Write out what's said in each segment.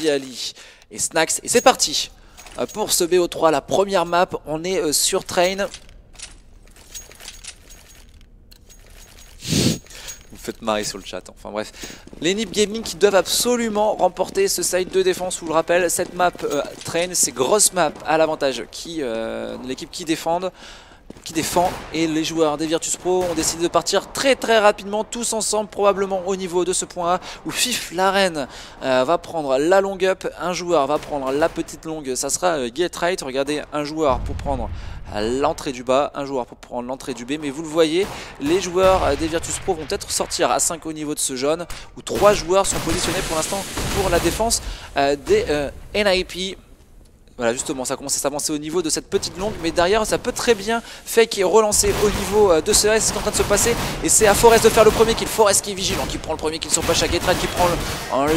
Biali et Snacks. Et c'est parti euh, pour ce BO3, la première map. On est euh, sur Train. Vous faites marrer sur le chat, enfin bref. Les Nip Gaming qui doivent absolument remporter ce side de défense, je vous le rappelle. Cette map euh, Train, c'est grosse map à l'avantage qui l'équipe qui défend qui défend et les joueurs des Virtus Pro ont décidé de partir très très rapidement tous ensemble probablement au niveau de ce point A où Fif la reine euh, va prendre la long up, un joueur va prendre la petite longue, ça sera euh, Get Right, regardez un joueur pour prendre l'entrée du bas, un joueur pour prendre l'entrée du B. Mais vous le voyez, les joueurs euh, des Virtus Pro vont peut-être sortir à 5 au niveau de ce jaune où 3 joueurs sont positionnés pour l'instant pour la défense des NIP voilà, justement, ça commence à s'avancer au niveau de cette petite longue, mais derrière, ça peut très bien fake et relancer au niveau euh, de ce S, ce qui est en train de se passer. Et c'est à Forest de faire le premier kill. Forest qui est vigilant, qui prend le premier kill sur Pacha Getrad, qui prend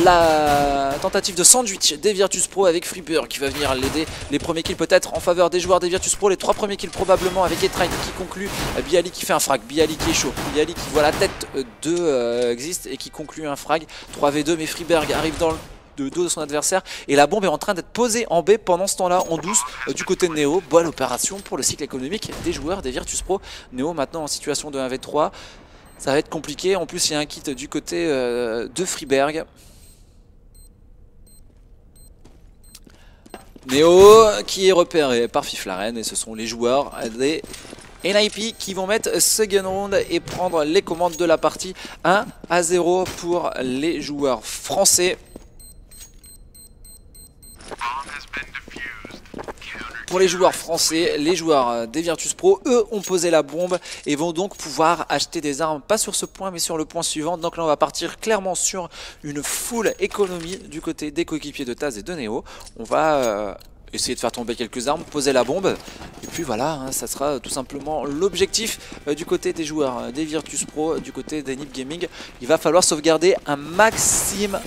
la tentative de sandwich des Virtus Pro avec Freebird qui va venir l'aider. Les premiers kills peut-être en faveur des joueurs des Virtus Pro, les trois premiers kills probablement avec Getrad qui conclut. Biali qui fait un frag, Biali qui est chaud, Biali qui voit la tête de euh, Exist et qui conclut un frag. 3v2, mais Freeberg arrive dans le de dos de son adversaire. Et la bombe est en train d'être posée en B pendant ce temps là en douce euh, du côté de Neo. Bonne opération pour le cycle économique des joueurs des Virtus Pro. Neo maintenant en situation de 1v3 ça va être compliqué. En plus il y a un kit du côté euh, de Freeberg Neo qui est repéré par Fiflaren et ce sont les joueurs des NIP qui vont mettre second round et prendre les commandes de la partie 1 à 0 pour les joueurs français Pour les joueurs français, les joueurs euh, des Virtus Pro, eux ont posé la bombe et vont donc pouvoir acheter des armes, pas sur ce point mais sur le point suivant. Donc là on va partir clairement sur une full économie du côté des coéquipiers de Taz et de Neo. On va euh, essayer de faire tomber quelques armes, poser la bombe. Et puis voilà, hein, ça sera tout simplement l'objectif euh, du côté des joueurs des Virtus Pro, du côté des Nip Gaming. Il va falloir sauvegarder un maximum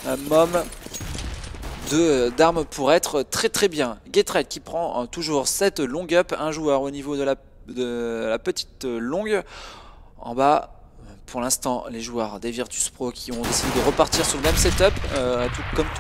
d'armes pour être très très bien. Getred qui prend euh, toujours cette long up, un joueur au niveau de la, petite euh, longue. En bas, pour l'instant, les joueurs des Virtus Pro qui ont décidé de repartir sur le même setup,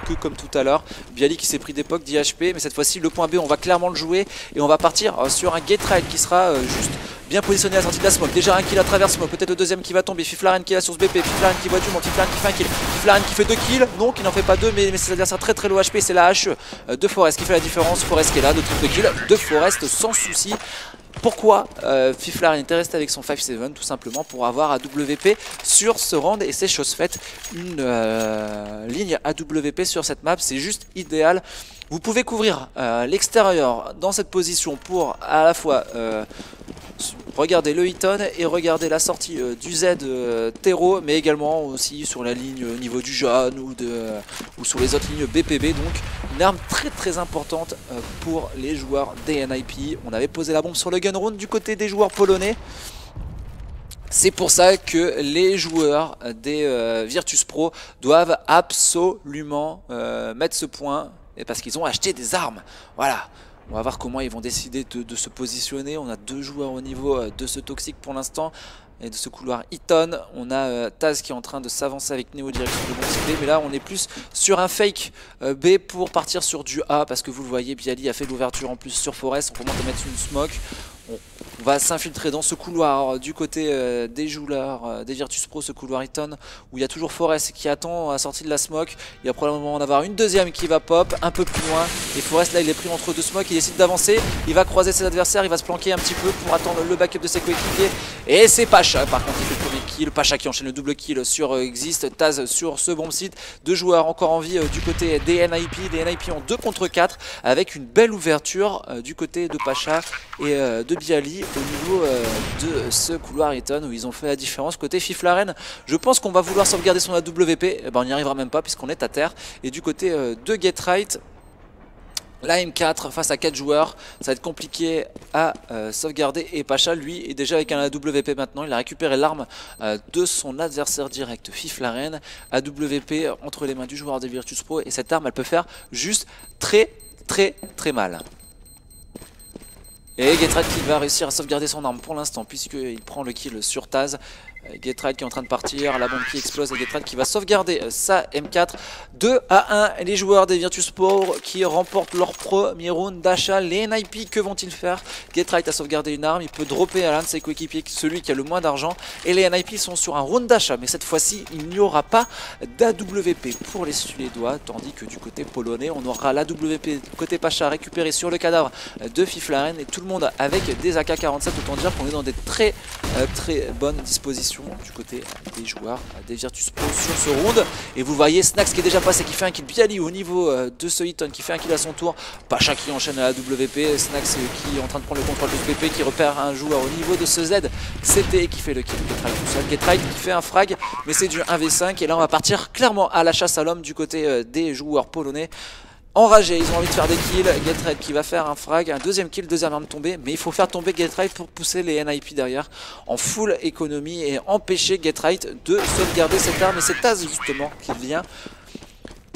tout, comme, tout à l'heure. Biali qui s'est pris d'époque d'IHP, mais cette fois-ci, le point B, on va clairement le jouer. Et on va partir sur un Getred qui sera juste bien positionné à la sortie de la smoke. Déjà un kill à travers smoke, peut-être le deuxième qui va tomber. Fiflaren qui est la source BP, Fiflaren qui voit du monde, Fiflaren qui fait un kill, Fiflaren qui fait deux kills, non qui n'en fait pas deux mais, ses adversaires très très low HP, c'est la HE de Forest qui fait la différence. Forest qui est là, de triple kill de Forest sans souci. Pourquoi euh, Fiflaren était resté avec son 5-7 Tout simplement pour avoir AWP sur ce round et c'est chose faite. Une euh, ligne AWP sur cette map, c'est juste idéal. Vous pouvez couvrir euh, l'extérieur dans cette position pour à la fois euh, Regardez le Eaton et regardez la sortie euh, du Z euh, Tero, mais également aussi sur la ligne au niveau du jaune ou, sur les autres lignes BPB. Donc une arme très très importante euh, pour les joueurs des NIP. On avait posé la bombe sur le gun round du côté des joueurs polonais. C'est pour ça que les joueurs des Virtus Pro doivent absolument mettre ce point parce qu'ils ont acheté des armes. Voilà. On va voir comment ils vont décider de, se positionner. On a deux joueurs au niveau euh, de ce toxique pour l'instant. Et de ce couloir Eton, on a euh, Taz qui est en train de s'avancer avec Neo direction de bon Mais là, on est plus sur un fake euh, B pour partir sur du A. Parce que vous le voyez, Biali a fait l'ouverture en plus sur Forest. On commence mettre une smoke. On va s'infiltrer dans ce couloir du côté euh, des joueurs, euh, des Virtus Pro, ce couloir Eton, où il y a toujours Forest qui attend à la sortie de la smoke. Il va probablement en avoir une deuxième qui va pop, un peu plus loin. Et Forest là il est pris entre deux smokes, il décide d'avancer. Il va croiser ses adversaires, il va se planquer un petit peu pour attendre le backup de ses coéquipiers. Et c'est Pacha par contre qui fait le premier kill. Pacha qui enchaîne le double kill sur euh, Exist. Taz sur ce bomb site. Deux joueurs encore en vie du côté des NIP. Des NIP en 2 contre 4 avec une belle ouverture du côté de Pacha et de Biali au niveau euh, de ce couloir Eton où ils ont fait la différence. Côté Fiflaren, je pense qu'on va vouloir sauvegarder son AWP. Eh ben, on n'y arrivera même pas puisqu'on est à terre. Et du côté euh, de Get Right, la M4 face à 4 joueurs, ça va être compliqué à euh, sauvegarder et Pacha lui est déjà avec un AWP maintenant, il a récupéré l'arme de son adversaire direct Fiflaren, AWP entre les mains du joueur des Virtus Pro et cette arme elle peut faire juste très très très mal. Et Getrad qui va réussir à sauvegarder son arme pour l'instant puisqu'il prend le kill sur Taz. Getride qui est en train de partir, la bombe qui explose et qui va sauvegarder sa M4. 2 à 1, les joueurs des Virtus qui remportent leur premier round d'achat. Les NIP, que vont-ils faire? Getride a sauvegardé une arme, il peut dropper à l'un de ses coéquipiers, celui qui a le moins d'argent. Et les NIP sont sur un round d'achat, mais cette fois-ci, il n'y aura pas d'AWP pour les Suédois, tandis que du côté polonais, on aura l'AWP côté Pacha récupéré sur le cadavre de Fiflaren et tout le monde avec des AK-47, autant dire qu'on est dans des très euh, très bonnes dispositions du côté des joueurs. Des Virtus Pro sur ce round. Et vous voyez Snax qui est déjà passé, qui fait un kill Bialy au niveau euh, de ce Hiton, qui fait un kill à son tour. Pacha qui enchaîne à la WP, Snax qui est en train de prendre le contrôle de ce BP, qui repère un joueur au niveau de ce Z, CT qui fait le kill. Getride tout seul, Getride qui fait un frag, mais c'est du 1v5 et là on va partir clairement à la chasse à l'homme du côté euh, des joueurs polonais enragés, ils ont envie de faire des kills, Getride qui va faire un frag, un deuxième kill, deuxième arme tombée, mais il faut faire tomber Getride pour pousser les NIP derrière en full économie et empêcher Getride de sauvegarder cette arme et c'est Taz justement qui vient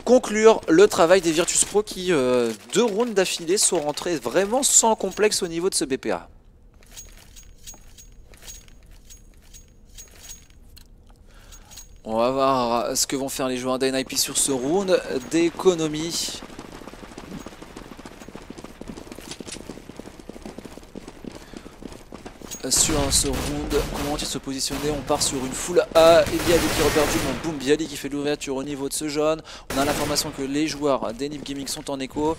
conclure le travail des Virtus Pro qui, euh, deux rounds d'affilée, sont rentrés vraiment sans complexe au niveau de ce BPA. On va voir ce que vont faire les joueurs d'NIP sur ce round d'économie. Sur ce round. Comment il se positionner On part sur une full A. Et Bialy qui repère du monde. Boum, Bialy qui fait l'ouverture au niveau de ce jaune. On a l'information que les joueurs d'Enip Gaming sont en écho.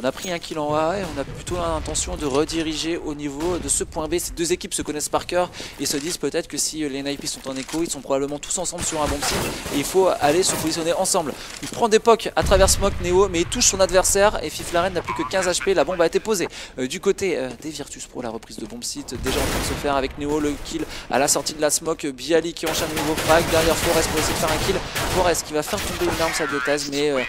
On a pris un kill en A et on a plutôt l'intention de rediriger au niveau de ce point B. Ces deux équipes se connaissent par cœur et se disent peut-être que si les NIP sont en écho, ils sont probablement tous ensemble sur un bon site et il faut aller se positionner ensemble. Il prend des pocs à travers Smoke Neo mais il touche son adversaire et Fiflaren n'a plus que 15 HP. La bombe a été posée euh, du côté euh, des Virtus Pro, la reprise de bombe site déjà en train se faire avec Neo le kill à la sortie de la smoke. Bialy qui enchaîne un nouveau frag derrière Forest pour essayer de faire un kill. Forest qui va faire tomber une arme sa de thèse mais euh,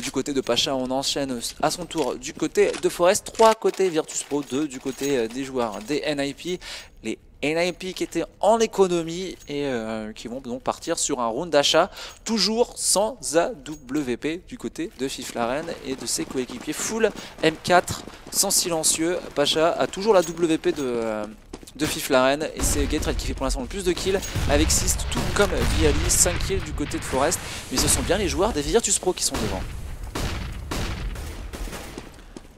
du côté de Pacha on enchaîne à son tour du côté de Forest. 3 côté Virtus Pro, 2 du côté euh, des joueurs des NIP. Les NIP qui étaient en économie et euh, qui vont donc partir sur un round d'achat, toujours sans AWP du côté de Fiflaren et de ses coéquipiers full M4 sans silencieux. Pacha a toujours la WP de, de Fiflaren et c'est Gatred qui fait pour l'instant le plus de kills avec 6 tout comme Viali, 5 kills du côté de Forest mais ce sont bien les joueurs des Virtus Pro qui sont devant.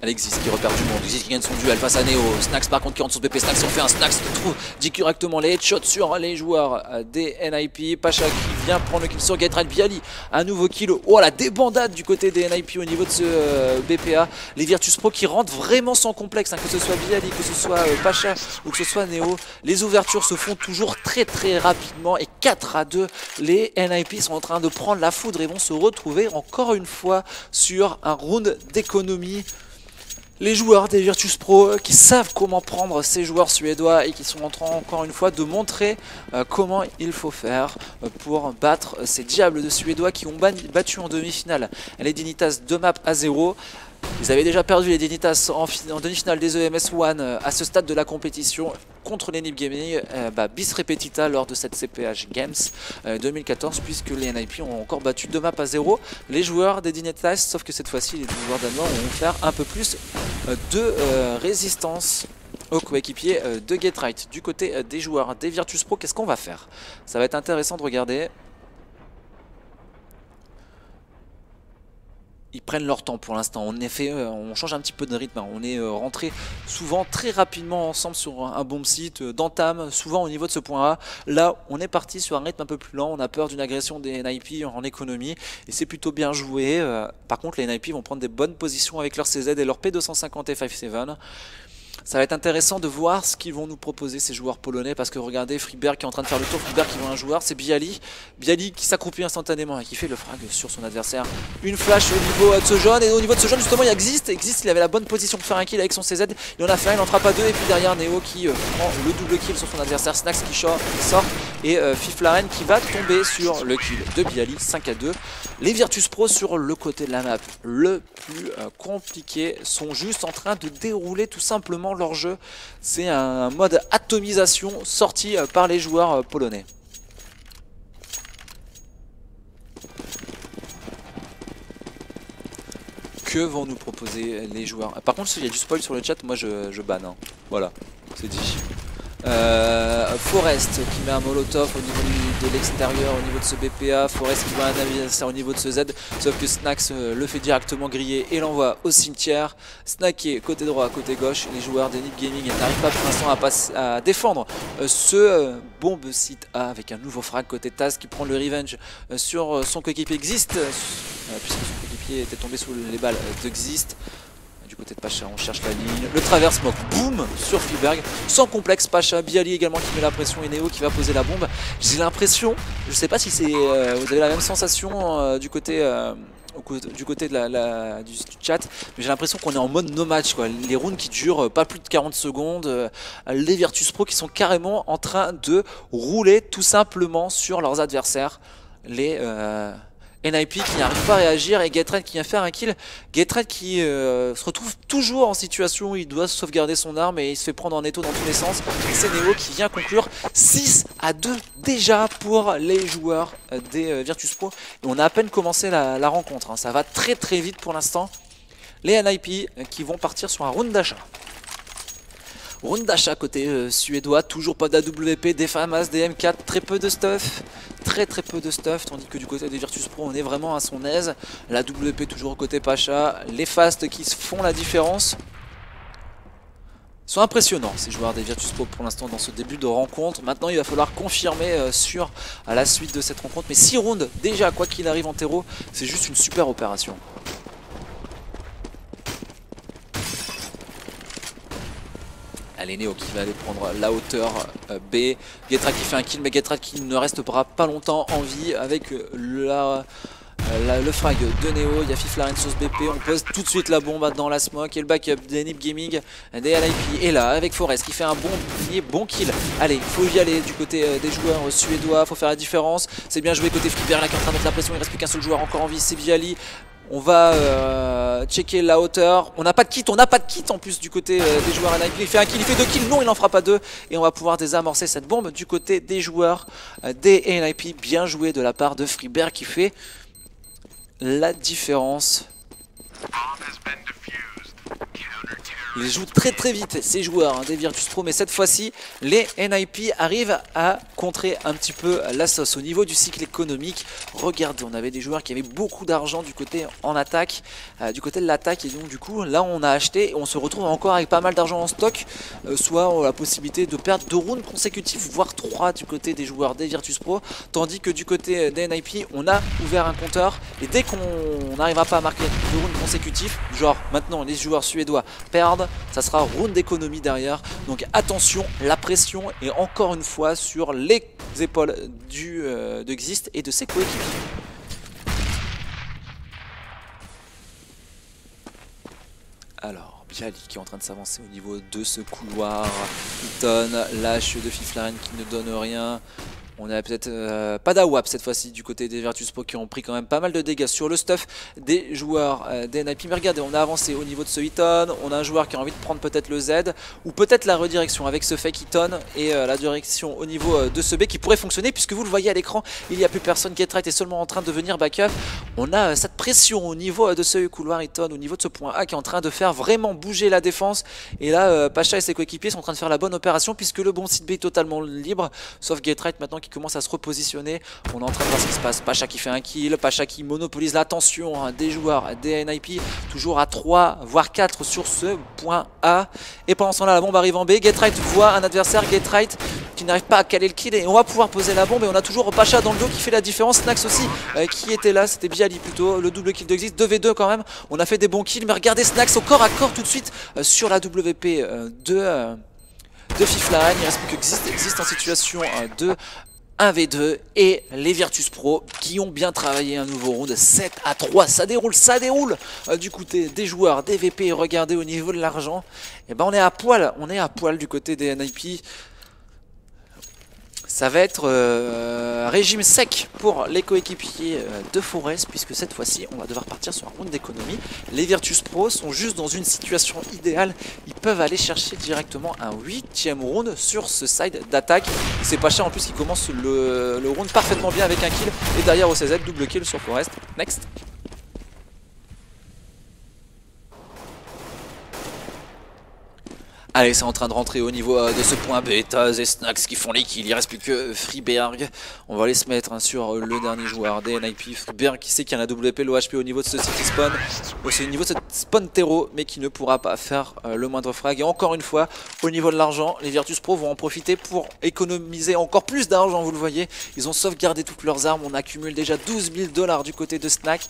Alexis qui repère du monde, Alexis qui gagne son duel face à Neo, Snax par contre qui rentre sur BP, Snax on fait un Snax qui trouve directement les headshots sur les joueurs des NIP, Pacha qui vient prendre le kill sur Gatrad Biali, un nouveau kill, oh la débandade du côté des NIP au niveau de ce euh, BPA, les Virtus Pro qui rentrent vraiment sans complexe, hein, que ce soit Biali, que ce soit euh, Pacha ou que ce soit Neo, les ouvertures se font toujours très très rapidement et 4 à 2, les NIP sont en train de prendre la foudre et vont se retrouver encore une fois sur un round d'économie les joueurs des Virtus Pro euh, qui savent comment prendre ces joueurs suédois et qui sont en train encore une fois de montrer euh, comment il faut faire euh, pour battre ces diables de suédois qui ont battu en demi-finale les Dignitas 2 maps à 0 ils avaient déjà perdu les Dignitas en, demi-finale des EMS One à ce stade de la compétition contre les NIP Gaming bah, bis repetita lors de cette CPH Games 2014 puisque les NIP ont encore battu 2 maps à 0 les joueurs des Dignitas sauf que cette fois-ci les joueurs danois vont faire un peu plus de euh, résistance au coéquipier euh, de Getright. Du côté euh, des joueurs des Virtus Pro, qu'est-ce qu'on va faire? Ça va être intéressant de regarder. Ils prennent leur temps pour l'instant. En effet, euh, on change un petit peu de rythme. Hein. On est euh, rentré souvent très rapidement ensemble sur un bon site euh, d'entame, souvent au niveau de ce point A. Là, on est parti sur un rythme un peu plus lent. On a peur d'une agression des NIP en économie et c'est plutôt bien joué. Par contre, les NIP vont prendre des bonnes positions avec leur CZ et leur P250 et 57. Ça va être intéressant de voir ce qu'ils vont nous proposer ces joueurs polonais parce que regardez Friberg qui est en train de faire le tour, Friberg qui voit un joueur, c'est Bialy. Bialy qui s'accroupit instantanément et qui fait le frag sur son adversaire. Une flash au niveau de ce jaune et au niveau de ce jaune justement il existe, existe, il avait la bonne position pour faire un kill avec son CZ. Il en a fait un, il en fera pas deux et puis derrière Neo qui euh, prend le double kill sur son adversaire, Snax qui sort et euh, Fiflaren qui va tomber sur le kill de Bialy 5 à 2. Les Virtus Pro sur le côté de la map, le plus euh, compliqué, sont juste en train de dérouler tout simplement leur jeu. C'est un mode atomisation sorti euh, par les joueurs euh, polonais. Que vont nous proposer les joueurs? Par contre, s'il y a du spoil sur le chat, moi je, je banne. Hein. Voilà, c'est dit. Euh, Forest qui met un molotov au niveau de l'extérieur, au niveau de ce BPA. Forest qui voit un au niveau de ce Z. Sauf que Snax euh, le fait directement griller et l'envoie au cimetière. Snacké côté droit, côté gauche. Les joueurs d'Enip Gaming n'arrivent pas pour l'instant à, défendre euh, ce bombe site A avec un nouveau frag côté Taz qui prend le revenge sur son coéquipier Exist. puisque son coéquipier était tombé sous les balles d'Exist côté de Pacha, on cherche la ligne. Le travers smoke, boum, sur Fiberg. Sans complexe, Pacha, Biali également qui met la pression et Neo qui va poser la bombe. J'ai l'impression, je sais pas si c'est euh, vous avez la même sensation euh, du côté... Euh, du côté de la, du, chat, mais j'ai l'impression qu'on est en mode no match quoi. Les rounds qui durent pas plus de 40 secondes, les Virtus Pro qui sont carrément en train de rouler tout simplement sur leurs adversaires. Les, NIP qui n'arrive pas à réagir et Getred qui vient faire un kill. Getred qui euh, se retrouve toujours en situation où il doit sauvegarder son arme et il se fait prendre en étau dans tous les sens. C'est Neo qui vient conclure 6 à 2 déjà pour les joueurs des euh, Virtus Pro. Et on a à peine commencé la, rencontre, hein. ça va très très vite pour l'instant. Les NIP qui vont partir sur un round d'achat. Round d'achat côté euh, suédois, toujours pas d'AWP, des FAMAS, des M4, très peu de stuff, très très peu de stuff, tandis que du côté des Virtus Pro on est vraiment à son aise. La WP toujours côté Pacha, les fast qui font la différence. Sont impressionnants ces joueurs des Virtus Pro pour l'instant dans ce début de rencontre. Maintenant il va falloir confirmer euh, sur à la suite de cette rencontre. Mais 6 rounds déjà quoi qu'il arrive en terreau, c'est juste une super opération. Allez Neo qui va aller prendre la hauteur euh, B. Getra qui fait un kill mais Getra qui ne restera pas longtemps en vie avec euh, la, le frag de Neo, il y a Fiflaren sauce BP, on pose tout de suite la bombe dans la smoke et le backup d'Enip Gaming, des est là avec Forest qui fait un bon, bon kill. Allez, faut y aller du côté euh, des joueurs suédois, faut faire la différence. C'est bien joué côté Flipper là qui est en train de mettre la pression, il reste plus qu'un seul joueur encore en vie, c'est Viali. On va euh, checker la hauteur. On n'a pas de kit, on n'a pas de kit en plus du côté euh, des joueurs NIP. Il fait un kill, il fait deux kills, non il n'en fera pas deux. Et on va pouvoir désamorcer cette bombe du côté des joueurs euh, des NIP. Bien joué de la part de Freeberg qui fait la différence. Ils jouent très très vite ces joueurs hein, des Virtus Pro mais cette fois-ci les NIP arrivent à contrer un petit peu la sauce au niveau du cycle économique. Regardez on avait des joueurs qui avaient beaucoup d'argent du côté en attaque, euh, du côté de l'attaque et donc du coup là on a acheté et on se retrouve encore avec pas mal d'argent en stock, euh, soit la possibilité de perdre deux rounds consécutifs voire trois du côté des joueurs des Virtus Pro tandis que du côté des NIP on a ouvert un compteur et dès qu'on n'arrivera pas à marquer deux rounds consécutifs, genre maintenant les joueurs suédois perdent ça sera round d'économie derrière. Donc attention, la pression est encore une fois sur les épaules du, euh, de Xist et de ses coéquipiers. Alors, Biali qui est en train de s'avancer au niveau de ce couloir. donne lâche de Fiflaren qui ne donne rien. On a peut-être euh, pas d'AWAP cette fois-ci du côté des Virtus Pro qui ont pris quand même pas mal de dégâts sur le stuff des joueurs euh, des NIP. Mais regardez, on a avancé au niveau de ce Hiton. On a un joueur qui a envie de prendre peut-être le Z ou peut-être la redirection avec ce fake Hiton et euh, la direction au niveau de ce B qui pourrait fonctionner puisque vous le voyez à l'écran, il n'y a plus personne. Getright est seulement en train de venir backup. On a cette pression au niveau de ce couloir Hiton, au niveau de ce point A qui est en train de faire vraiment bouger la défense. Et là, Pacha et ses coéquipiers sont en train de faire la bonne opération puisque le bon site B est totalement libre. Sauf Getright maintenant qui commence à se repositionner. On est en train de voir ce qui se passe. Pacha qui fait un kill, Pacha qui monopolise l'attention hein, des joueurs des NIP, toujours à 3 voire 4 sur ce point A. Et pendant ce temps là, la bombe arrive en B. Getright voit un adversaire, Getright qui n'arrive pas à caler le kill et on va pouvoir poser la bombe et on a toujours Pacha dans le dos qui fait la différence. Snax aussi euh, qui était là, c'était Biali plutôt, le double kill d'Exist, 2v2 quand même. On a fait des bons kills mais regardez Snax au corps à corps tout de suite euh, sur la WP euh, de de Fifline, il reste plus que existe en situation de 1v2 et les Virtus Pro qui ont bien travaillé un nouveau round 7 à 3 ça déroule ça déroule euh, du côté des joueurs des VP regardez au niveau de l'argent. Et eh ben on est à poil on est à poil du côté des NIP ça va être euh, régime sec pour les coéquipiers euh, de Forest puisque cette fois-ci on va devoir partir sur un round d'économie. Les Virtus Pro sont juste dans une situation idéale. Ils peuvent aller chercher directement un huitième round sur ce side d'attaque. C'est pas cher en plus qui commence le, le, round parfaitement bien avec un kill. Et derrière OCZ, double kill sur Forest. Next. Allez, c'est en train de rentrer au niveau euh, de ce point bêta et Snacks qui font les kills. Il reste plus que Freeberg. On va aller se mettre hein, sur le dernier joueur des NIP. Freeberg qui sait qu'il y a un AWP, l'OHP au niveau de ce city spawn, au niveau de ce spawn terreau, mais qui ne pourra pas faire euh, le moindre frag. Et encore une fois, au niveau de l'argent, les Virtus Pro vont en profiter pour économiser encore plus d'argent, vous le voyez. Ils ont sauvegardé toutes leurs armes. On accumule déjà 12 000 dollars du côté de Snack.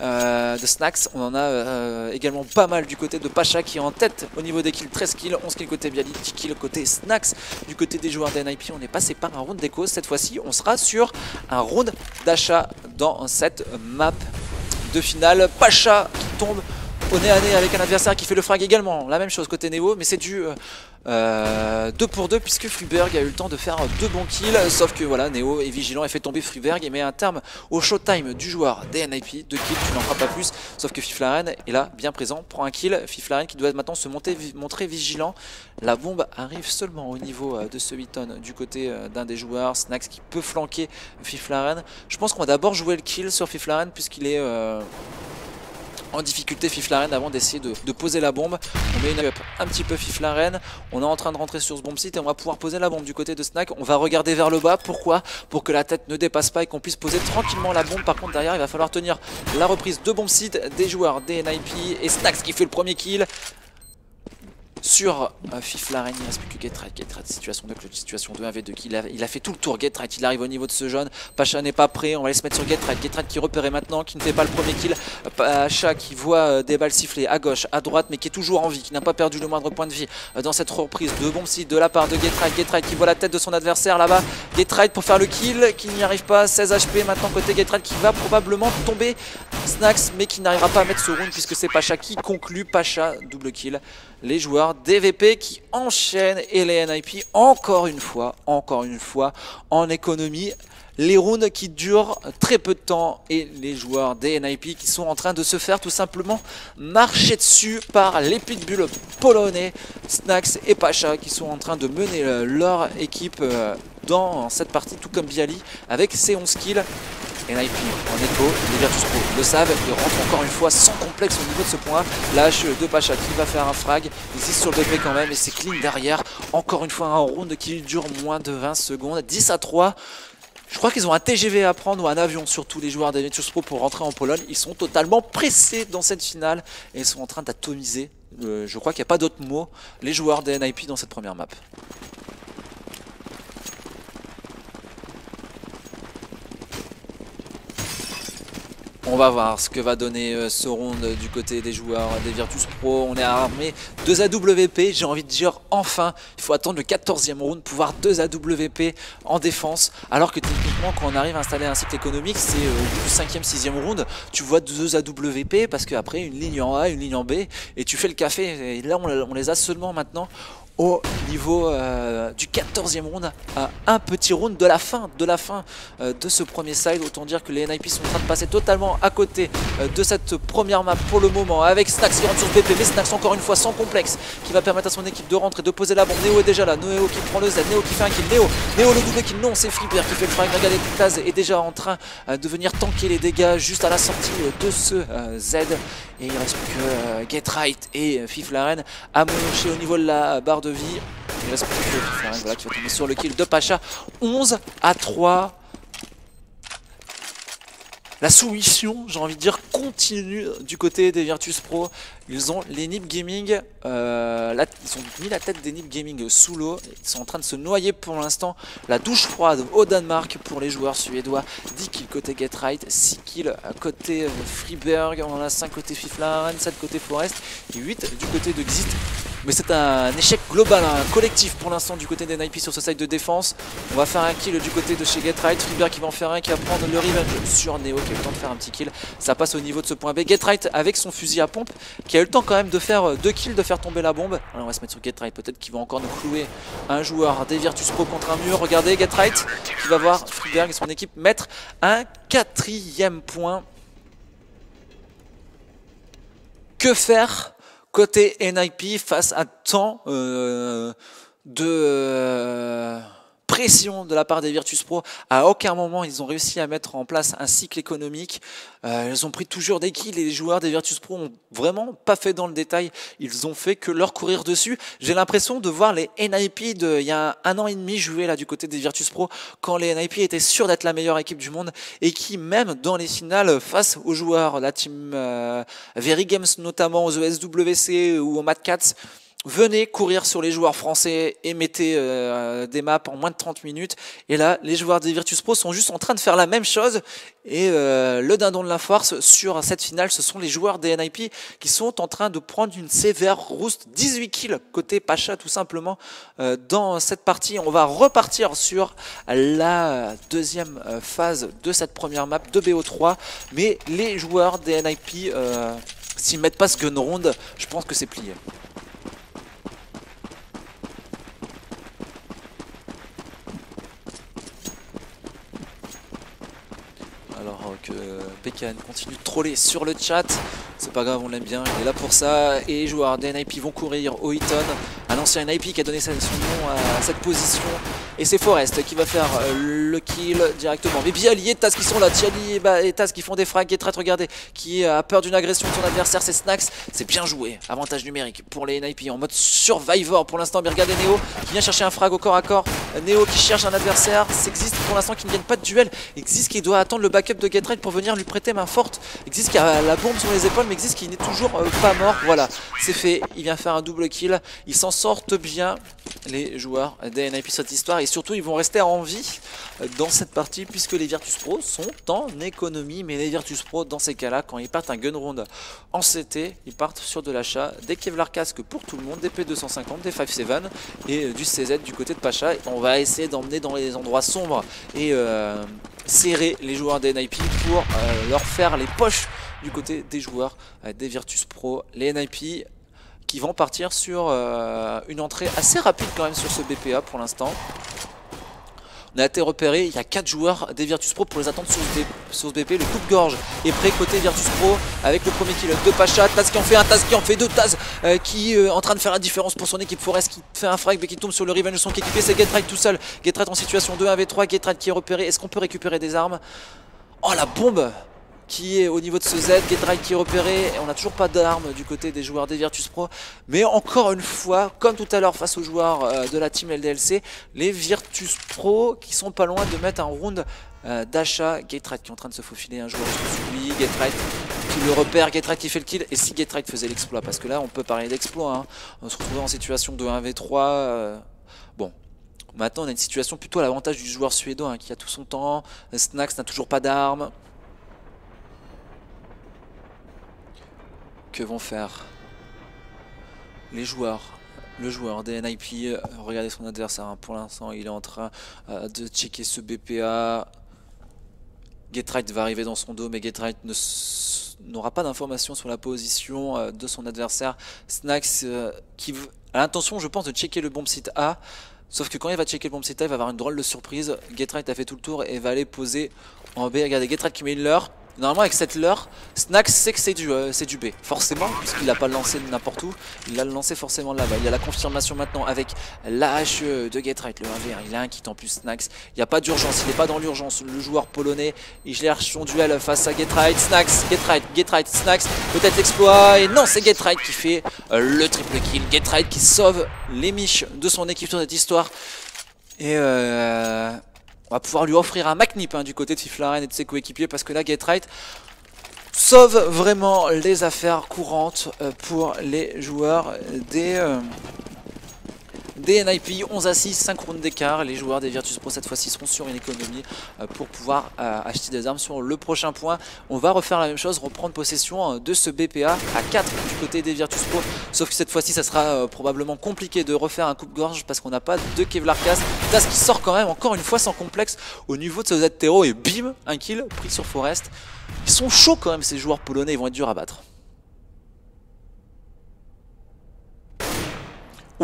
Euh, de Snacks. On en a euh, également pas mal du côté de Pacha qui est en tête au niveau des kills, 13 kills, 11 kills côté Bialy, 10 kills côté Snacks. Du côté des joueurs d'NIP, on est passé par un round d'écho. Cette fois-ci, on sera sur un round d'achat dans cette map de finale. Pacha qui tombe au nez à nez avec un adversaire qui fait le frag également. La même chose côté Neo, mais c'est du 2 euh, pour 2 puisque Freeberg a eu le temps de faire deux bons kills. Sauf que voilà, Neo est vigilant et fait tomber Freeberg et met un terme au showtime du joueur DNIP. Deux kills, tu n'en feras pas plus. Sauf que Fiflaren est là, bien présent, prend un kill. Fiflaren qui doit maintenant se montrer vigilant. La bombe arrive seulement au niveau euh, de ce Witton du côté euh, d'un des joueurs. Snacks qui peut flanquer Fiflaren. Je pense qu'on va d'abord jouer le kill sur Fiflaren puisqu'il est en difficulté Fiflaren avant d'essayer de, poser la bombe. On met une up un petit peu Fiflaren. On est en train de rentrer sur ce bomb site et on va pouvoir poser la bombe du côté de Snack. On va regarder vers le bas. Pourquoi? Pour que la tête ne dépasse pas et qu'on puisse poser tranquillement la bombe. Par contre derrière il va falloir tenir la reprise de bomb site des joueurs des NIP et Snacks qui fait le premier kill sur euh, Fiflaren, il reste plus que situation de clutch, situation de 1v2, il a, il a fait tout le tour, Getright, il arrive au niveau de ce jaune, Pacha n'est pas prêt, on va aller se mettre sur Getright, Getright qui repérait maintenant, qui ne fait pas le premier kill, Pacha qui voit euh, des balles siffler à gauche, à droite, mais qui est toujours en vie, qui n'a pas perdu le moindre point de vie euh, dans cette reprise. De bomb de la part de Getright, Getright qui voit la tête de son adversaire là-bas, Getright pour faire le kill, qui n'y arrive pas, 16 HP maintenant côté Getright qui va probablement tomber, Snacks, mais qui n'arrivera pas à mettre ce round puisque c'est Pacha qui conclut, Pacha, double kill, les joueurs DVP qui enchaînent et les NIP encore une fois, encore une fois en économie. Les rounds qui durent très peu de temps et les joueurs des NIP qui sont en train de se faire tout simplement marcher dessus par les pitbulls polonais, Snacks et Pacha qui sont en train de mener leur équipe euh, dans cette partie tout comme Bialy avec ses 11 kills NIP en écho, les Virtus Pro le savent, ils rentrent encore une fois sans complexe au niveau de ce point. Lâche de Pacha qui va faire un frag, existe sur le BP quand même et c'est clean derrière. Encore une fois un round qui dure moins de 20 secondes, 10 à 3. Je crois qu'ils ont un TGV à prendre ou un avion, surtout les joueurs des Virtus Pro pour rentrer en Pologne. Ils sont totalement pressés dans cette finale et ils sont en train d'atomiser, euh, je crois qu'il n'y a pas d'autre mot, les joueurs des NIP dans cette première map. On va voir ce que va donner euh, ce round du côté des joueurs des Virtus Pro. On est armé 2 AWP, j'ai envie de dire enfin. Il faut attendre le 14e round pour voir 2 AWP en défense. Alors que techniquement, quand on arrive à installer un cycle économique, c'est euh, au bout du 5e, 6e round, tu vois 2 AWP parce qu'après une ligne en A, une ligne en B, et tu fais le café. Et là, on les a seulement maintenant au niveau euh, du 14e round, un petit round de la fin de la fin euh, de ce premier side. Autant dire que les NIP sont en train de passer totalement à côté euh, de cette première map pour le moment avec Snax qui rentre sur BP, mais Snax encore une fois sans complexe qui va permettre à son équipe de rentrer, de poser la bombe. Néo est déjà là, Néo qui prend le Z, Néo qui fait un kill, Néo, Néo le double kill, non c'est Flipper qui fait le frag, regardez Taz est déjà en train de venir tanker les dégâts juste à la sortie de ce Z et il reste plus que Get Right et Fiflaren à moncher au niveau de la barre de vie. Il reste plus que voilà, qui va tomber sur le kill de Pacha. 11 à 3. La soumission, j'ai envie de dire, continue du côté des Virtus Pro. Ils ont les Nip Gaming, euh, ils ont mis la tête des Nip Gaming sous l'eau. Ils sont en train de se noyer pour l'instant. La douche froide au Danemark pour les joueurs suédois. 10 kills côté Get Right, 6 kills côté Freeberg. On en a 5 côté Fiflaren, 7 côté Forest et 8 du côté de Xit. Mais c'est un échec global, un collectif pour l'instant du côté des Nipes sur ce side de défense. On va faire un kill du côté de chez Getright. Freeberg qui va en faire un, qui va prendre le revenge sur Neo qui a eu le temps de faire un petit kill. Ça passe au niveau de ce point B. Getright avec son fusil à pompe qui a eu le temps quand même de faire deux kills, de faire tomber la bombe. Alors on va se mettre sur Getright. Peut-être qu'il va encore nous clouer un joueur des Virtus Pro contre un mur. Regardez Getright qui va voir Freeberg et son équipe mettre un quatrième point. Que faire côté NIP face à tant euh, de euh, pression de la part des Virtus Pro. À aucun moment ils ont réussi à mettre en place un cycle économique. Euh, ils ont pris toujours des kills et les joueurs des Virtus Pro ont vraiment pas fait dans le détail. Ils ont fait que leur courir dessus. J'ai l'impression de voir les NIP de il y a un an et demi jouer là du côté des Virtus Pro quand les NIP étaient sûrs d'être la meilleure équipe du monde et qui même dans les finales face aux joueurs, la team euh, Very Games notamment aux ESWC ou aux Mad Cats venez courir sur les joueurs français et mettez euh, des maps en moins de 30 minutes. Et là, les joueurs des Virtus Pro sont juste en train de faire la même chose. Et euh, le dindon de la force sur cette finale, ce sont les joueurs des NIP qui sont en train de prendre une sévère rouste. 18 kills côté Pacha tout simplement euh, dans cette partie. On va repartir sur la deuxième phase de cette première map de BO3. Mais les joueurs des NIP, s'ils mettent pas ce gun round, je pense que c'est plié. Alors que Pekan continue de troller sur le chat. C'est pas grave, on l'aime bien, il est là pour ça. Et joueurs des NIP vont courir au Eaton. Un ancien NIP qui a donné son nom à cette position. Et c'est Forest qui va faire euh, le kill directement. Mais Bialy et Taz qui sont là. Tiali et Taz qui font des frags. Et Traite, regardez, qui a peur d'une agression de son adversaire. C'est Snacks. C'est bien joué. Avantage numérique pour les NIP en mode Survivor pour l'instant. Mais regardez Neo qui vient chercher un frag au corps à corps. Neo qui cherche un adversaire. Existe pour l'instant qui ne gagne pas de duel. Existe qui doit attendre le backup de Getride pour venir lui prêter main forte. Existe qui a la bombe sur les épaules. Mais Existe qui n'est toujours euh, pas mort. Voilà, c'est fait. Il vient faire un double kill. Ils s'en sortent bien les joueurs des NIP cette histoire et surtout ils vont rester en vie dans cette partie puisque les Virtus Pro sont en économie. Mais les Virtus Pro dans ces cas là quand ils partent un gun round en CT ils partent sur de l'achat des Kevlar casque pour tout le monde des P250 des 5.7 et du CZ du côté de Pacha. On va essayer d'emmener dans les endroits sombres et euh, serrer les joueurs des NIP pour euh, leur faire les poches du côté des joueurs euh, des Virtus Pro. Les NIP qui vont partir sur euh, une entrée assez rapide quand même sur ce BPA pour l'instant. On a été repéré, il y a 4 joueurs des Virtus Pro pour les attendre sur ce, BP. Le coup de gorge est prêt côté Virtus Pro avec le premier kill de Pacha. Taz qui en fait un, Taz qui en fait deux, Taz euh, qui est euh, en train de faire la différence pour son équipe. Forest qui fait un frag mais qui tombe sur le revenge de son équipé. C'est Getride tout seul. Getride en situation 2 1v3. Getride qui est repéré. Est-ce qu'on peut récupérer des armes? Oh la bombe qui est au niveau de ce Z, Getride qui est repéré, et on n'a toujours pas d'armes du côté des joueurs des Virtus Pro, mais encore une fois, comme tout à l'heure face aux joueurs euh, de la team LDLC, les Virtus Pro qui sont pas loin de mettre un round euh, d'achat, Getride qui est en train de se faufiler un joueur sur lui, Getride qui le repère, Getride qui fait le kill, et si Getride faisait l'exploit, parce que là on peut parler d'exploit, hein. on se retrouve en situation de 1v3, euh, bon, Maintenant, on a une situation plutôt à l'avantage du joueur suédois hein, qui a tout son temps. Snax n'a toujours pas d'armes. Que vont faire les joueurs le joueur des NIP, euh, regardez son adversaire, hein. pour l'instant il est en train euh, de checker ce BPA. Getright va arriver dans son dos, mais Getright n'aura pas d'informations sur la position euh, de son adversaire. Snax qui a l'intention, je pense, de checker le bomb site A. Sauf que quand il va checker le bomb site A, il va avoir une drôle de surprise. Getright a fait tout le tour et va aller poser en B. Regardez, Getright qui met une leurre. Normalement avec cette leurre, Snax sait que c'est du, euh, du B, forcément, puisqu'il l'a pas lancé n'importe où, il l'a lancé forcément là-bas. Il y a la confirmation maintenant avec la HE de Getright, le 1v1, il a un kit en plus Snax. Il n'y a pas d'urgence, il n'est pas dans l'urgence, le joueur polonais, il cherche son duel face à Getright, Snax, Getright, Getright, Snax, peut-être exploit, et non c'est Getright qui fait euh, le triple kill, Getright qui sauve les miches de son équipe sur cette histoire. Et euh... On va pouvoir lui offrir un McNip hein, du côté de Fiflaren et de ses coéquipiers parce que là, Get Right sauve vraiment les affaires courantes euh, pour les joueurs des... Euh, des NIP, 11 à 6, 5 rounds d'écart. Les joueurs des Virtus Pro cette fois-ci seront sur une économie euh, pour pouvoir euh, acheter des armes sur le prochain point. On va refaire la même chose, reprendre possession euh, de ce BPA à 4 du côté des Virtus Pro. Sauf que cette fois-ci, ça sera probablement compliqué de refaire un coupe-gorge parce qu'on n'a pas de Kevlar Cas. Das qui sort quand même encore une fois sans complexe au niveau de ce Z-Tero et bim, un kill pris sur Forest. Ils sont chauds quand même ces joueurs polonais, ils vont être durs à battre.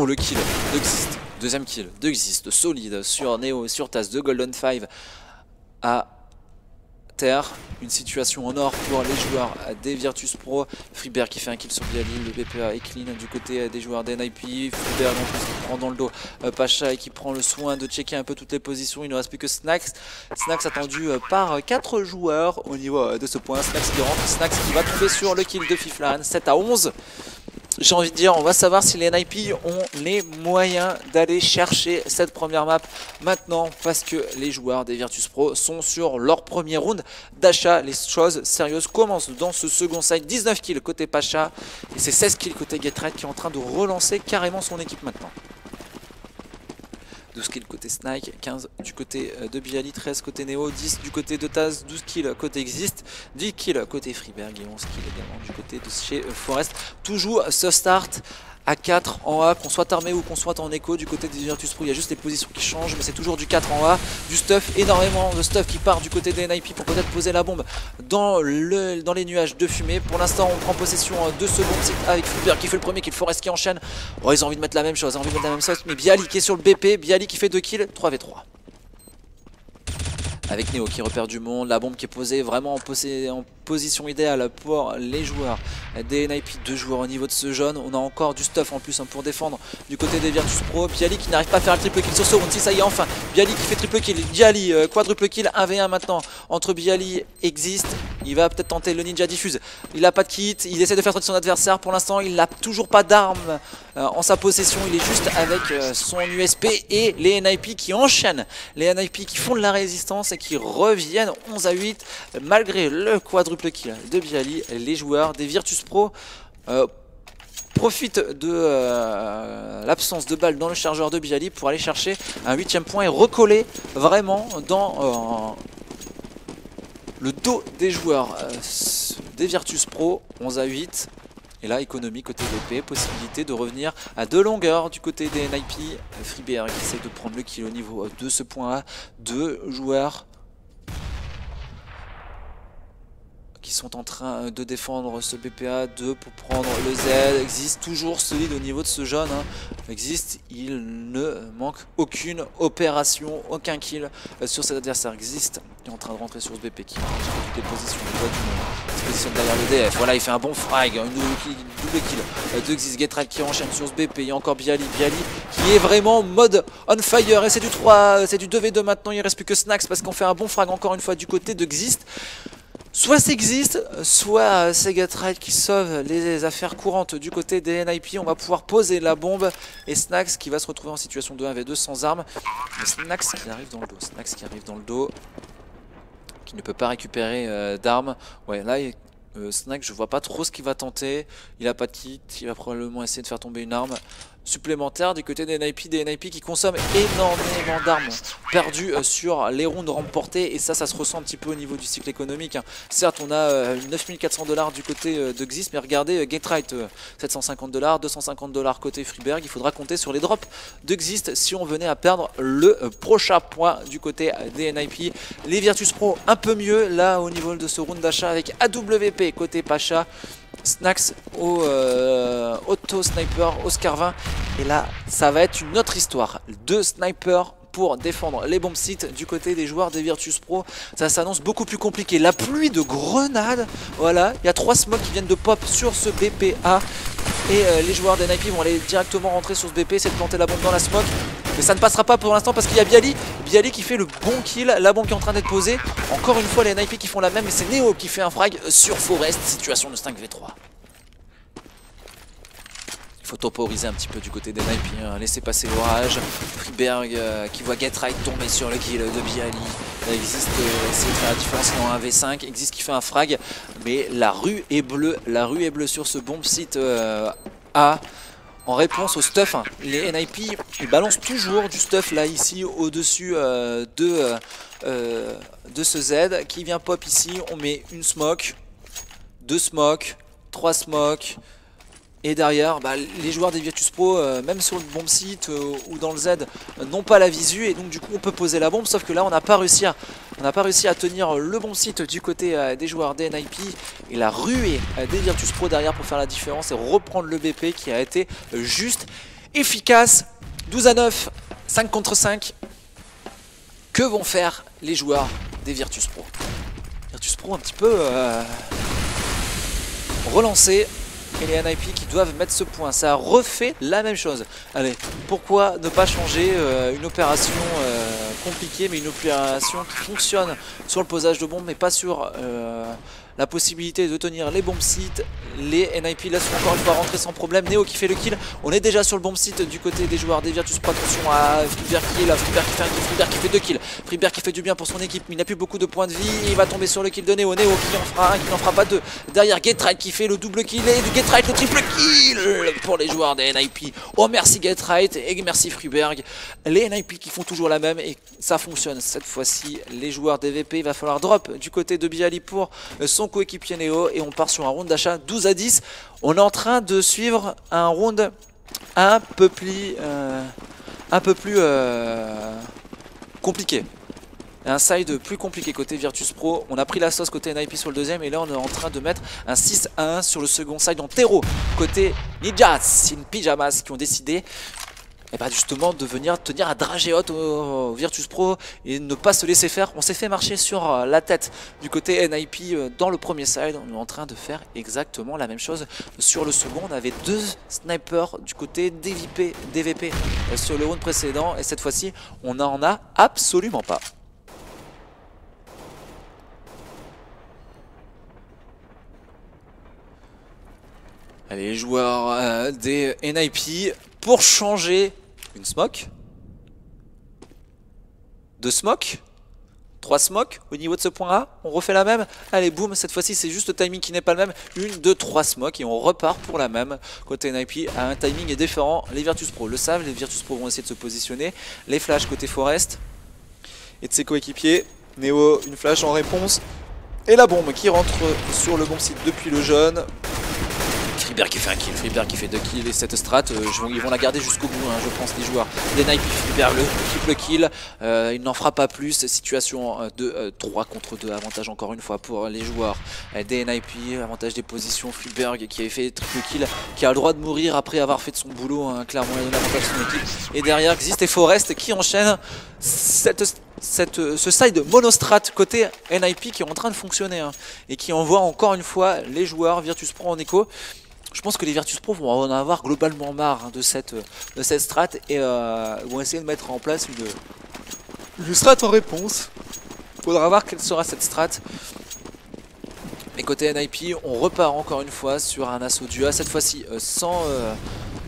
Oh le kill d'Exist, deuxième kill d'Exist, solide sur Neo, sur Taz de Golden 5 à terre. Une situation en or pour les joueurs des Virtus Pro. Freeberg qui fait un kill sur Bialy, le BPA est clean du côté des joueurs des NIP. Freeberg en plus qui prend dans le dos Pacha et qui prend le soin de checker un peu toutes les positions. Il ne reste plus que Snax. Snax attendu par 4 joueurs au niveau de ce point. Snax qui rentre, Snax qui va tomber sur le kill de Fiflan. 7 à 11 j'ai envie de dire, on va savoir si les NIP ont les moyens d'aller chercher cette première map maintenant parce que les joueurs des Virtus Pro sont sur leur premier round d'achat. Les choses sérieuses commencent dans ce second side. 19 kills côté Pacha et c'est 16 kills côté Getred qui est en train de relancer carrément son équipe maintenant. 12 kills côté Snake, 15 du côté euh, de Bialy, 13 côté Neo, 10 du côté de Taz, 12 kills côté Exist, 10 kills côté Freeberg et 11 kills également du côté de chez euh, Forest. Toujours ce start à 4 en A, qu'on soit armé ou qu'on soit en écho du côté des Virtus Pro. Il y a juste les positions qui changent, mais c'est toujours du 4 en A. Du stuff, énormément de stuff qui part du côté des NIP pour peut-être poser la bombe dans, le, dans les nuages de fumée. Pour l'instant, on prend possession de ce bon site avec Fulber qui fait le premier, qui le Forest qui enchaîne. Oh, ils ont envie de mettre la même chose, ils ont envie de mettre la même chose. Mais Bialy qui est sur le BP, Bialy qui fait 2 kills, 3v3 avec Neo qui repère du monde, la bombe qui est posée vraiment en, en position idéale pour les joueurs des NIP, deux joueurs au niveau de ce jaune, on a encore du stuff en plus hein, pour défendre du côté des Virtus Pro, Bialy qui n'arrive pas à faire le triple kill sur ce round, si ça y est enfin, Bialy qui fait triple kill, Bialy euh, quadruple kill, 1v1 maintenant entre Bialy existe, il va peut-être tenter le ninja diffuse, il a pas de kit, il essaie de faire sortir son adversaire, pour l'instant il n'a toujours pas d'armes euh, en sa possession, il est juste avec euh, son USP et les NIP qui enchaînent, les NIP qui font de la résistance et qui reviennent 11 à 8 malgré le quadruple kill de Bialy, les joueurs des Virtus Pro euh, profitent de euh, l'absence de balles dans le chargeur de Bialy pour aller chercher un huitième point et recoller vraiment dans euh, le dos des joueurs des Virtus Pro 11 à 8 et là, économie côté VP, possibilité de revenir à deux longueurs du côté des NIP. Freeberg qui essaie de prendre le kill au niveau de ce point A. Deux joueurs qui sont en train de défendre ce BPA 2 pour prendre le Z. Existe toujours solide au niveau de ce jeune. Hein. Existe, il ne manque aucune opération, aucun kill euh, sur cet adversaire. Existe, il est en train de rentrer sur ce BP qui toutes les positions. Il se positionne derrière le DF. Voilà, il fait un bon frag, un double kill, double kill euh, de Xis Getrak qui enchaîne sur ce BP. Il y a encore Bialy, Bialy qui est vraiment mode on fire. Et c'est du 3, c'est du 2v2 maintenant. Il ne reste plus que Snacks parce qu'on fait un bon frag encore une fois du côté de Xist. Soit ça existe, soit c'est Getride qui sauve les affaires courantes du côté des NIP. On va pouvoir poser la bombe et Snax qui va se retrouver en situation de 1v2 sans armes. Snax qui arrive dans le dos. Snax qui arrive dans le dos. Qui ne peut pas récupérer euh, d'armes. Ouais, là, euh, Snax, je vois pas trop ce qu'il va tenter. Il a pas de kit. Il va probablement essayer de faire tomber une arme supplémentaire du côté des NIP, des NIP qui consomment énormément d'armes perdues euh, sur les rounds remportés et ça, ça se ressent un petit peu au niveau du cycle économique. Hein. Certes, on a 9400 euh, dollars du côté euh, de Xis, mais regardez, Gateright 750 dollars, 250 dollars côté Freeberg, il faudra compter sur les drops de Xist si on venait à perdre le prochain point du côté des NIP. Les Virtus Pro un peu mieux là au niveau de ce round d'achat avec AWP côté Pacha. Snax au euh, auto sniper Oscar 20 et là ça va être une autre histoire. Deux snipers défendre les bombes sites du côté des joueurs des Virtus Pro ça s'annonce beaucoup plus compliqué la pluie de grenades voilà il y a trois smokes qui viennent de pop sur ce BPA et euh, les joueurs des NIP vont aller directement rentrer sur ce BP essayer de planter la bombe dans la smoke mais ça ne passera pas pour l'instant parce qu'il y a Bialy. Bialy qui fait le bon kill. La bombe qui est en train d'être posée. Encore une fois, les NIP qui font la même. Mais c'est Neo qui fait un frag sur Forest. Situation de 5v3. Faut temporiser un petit peu du côté des NIP. Hein. Laisser passer l'orage. Freeberg euh, qui voit Getright tomber sur le kill de Bialy. Existe euh, essayer de faire la différence dans un V5. Existe qui fait un frag. Mais la rue est bleue. La rue est bleue sur ce bomb site euh, A en réponse au stuff. Les NIP ils balancent toujours du stuff là ici au-dessus euh, de, euh, de ce Z qui vient pop ici. On met une smoke, deux smokes, trois smokes, et derrière, bah, les joueurs des Virtus Pro, euh, même sur le bomb site euh, ou dans le Z, euh, n'ont pas la visu et donc du coup on peut poser la bombe. Sauf que là on n'a pas réussi à, on pas réussi à tenir le bon site du côté des joueurs des NIP et la ruée des Virtus Pro derrière pour faire la différence et reprendre le BP qui a été juste efficace. 12 à 9, 5 contre 5. Que vont faire les joueurs des Virtus Pro? Pro un petit peu relancés et les NIP qui doivent mettre ce point. Ça refait la même chose. Allez, pourquoi ne pas changer euh, une opération euh, compliquée, mais une opération qui fonctionne sur le posage de bombes, mais pas sur euh, la possibilité de tenir les bombes sites. Les NIP là sont encore une fois rentrés sans problème. Neo qui fait le kill. On est déjà sur le bomb site du côté des joueurs des Virtus Pro. Attention à Freeberg qui là. Freeberg qui fait un kill. Freeberg qui fait deux kills. Freeberg qui fait du bien pour son équipe. Mais il n'a plus beaucoup de points de vie. Il va tomber sur le kill de Neo. Neo qui en fera un, qui n'en fera pas deux. Derrière Getright qui fait le double kill. Et Getright le triple kill pour les joueurs des NIP. Oh merci Getright et merci Freeberg. Les NIP qui font toujours la même et ça fonctionne. Cette fois-ci, les joueurs DVP, il va falloir drop du côté de Biali pour son coéquipier Neo et on part sur un round d'achat 12 à 10. On est en train de suivre un round un peu plus, euh, un peu plus euh, compliqué. Un side plus compliqué côté Virtus Pro. On a pris la sauce côté NIP sur le deuxième et là on est en train de mettre un 6 à 1 sur le second side en terreau côté Ninjas in Pyjamas qui ont décidé et bah justement de venir tenir à dragée haute au, Virtus Pro et ne pas se laisser faire. On s'est fait marcher sur euh, la tête du côté NIP euh, dans le premier side. On est en train de faire exactement la même chose sur le second. On avait deux snipers du côté DVP, DVP euh, sur le round précédent et cette fois-ci on n'en a absolument pas. Allez, les joueurs des NIP pour changer une smoke. Deux smokes. Trois smokes au niveau de ce point A. On refait la même. Allez, boum, cette fois-ci c'est juste le timing qui n'est pas le même. Une, deux, trois smokes et on repart pour la même. Côté NIP, un timing est différent. Les Virtus Pro le savent. Les Virtus Pro vont essayer de se positionner. Les flashs côté Forest. Et de ses coéquipiers. Neo, une flash en réponse. Et la bombe qui rentre sur le bon site depuis le jaune. Freeberg qui fait un kill, Freeberg qui fait deux kills et cette strat, euh, ils vont la garder jusqu'au bout, hein, je pense, les joueurs. Des Freeberg le triple kill, euh, il n'en fera pas plus. Situation euh, de 3 contre 2, avantage encore une fois pour les joueurs. des avantage des positions, Freeberg qui avait fait triple kill, qui a le droit de mourir après avoir fait de son boulot, hein, clairement, il a donné avantage à son équipe. Et derrière, existe et Forest qui enchaîne cette cette, ce side monostrat côté NIP qui est en train de fonctionner hein, et qui envoie encore une fois les joueurs Virtus Pro en écho. Je pense que les Virtus Pro vont en avoir globalement marre hein, de, cette, de cette strat et euh, vont essayer de mettre en place une, une strat en réponse. Faudra voir quelle sera cette strat. Mais côté NIP, on repart encore une fois sur un assaut du A, cette fois-ci euh, sans, euh,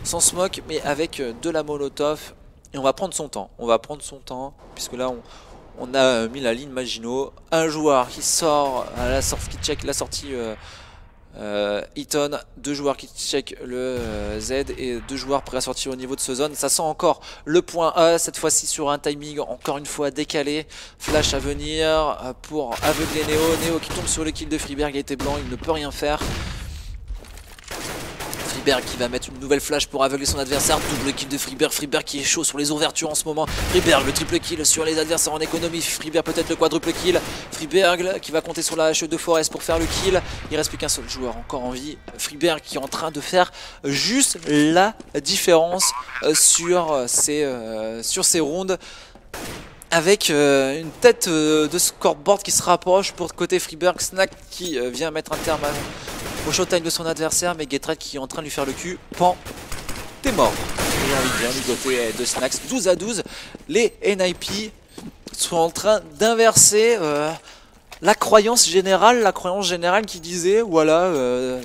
sans smoke, mais avec de la molotov. Et on va prendre son temps, on va prendre son temps, puisque là on, on a mis la ligne Magino. Un joueur qui sort à la sortie, qui check la sortie Eaton, deux joueurs qui check le euh, Z et deux joueurs prêts à sortir au niveau de ce zone. Ça sent encore le point A, cette fois-ci sur un timing encore une fois décalé. Flash à venir euh, pour aveugler Neo. Neo qui tombe sur le kill de Freeberg, il était blanc, il ne peut rien faire. Freeberg qui va mettre une nouvelle flash pour aveugler son adversaire. Double kill de Freeberg. Freeberg qui est chaud sur les ouvertures en ce moment. Freeberg le triple kill sur les adversaires en économie. Freeberg peut-être le quadruple kill. Freeberg qui va compter sur la hache de Forest pour faire le kill. Il reste plus qu'un seul joueur encore en vie. Freeberg qui est en train de faire juste la différence euh, sur ces, euh, ces rounds avec euh, une tête de scoreboard qui se rapproche pour côté Freeberg, Snack qui vient mettre un terme à au showtime de son adversaire, mais Getred qui est en train de lui faire le cul. Pan, t'es mort. Et envie de dire du côté de Snacks, 12 à 12. Les NIP sont en train d'inverser euh, la croyance générale, la croyance générale qui disait, voilà, euh,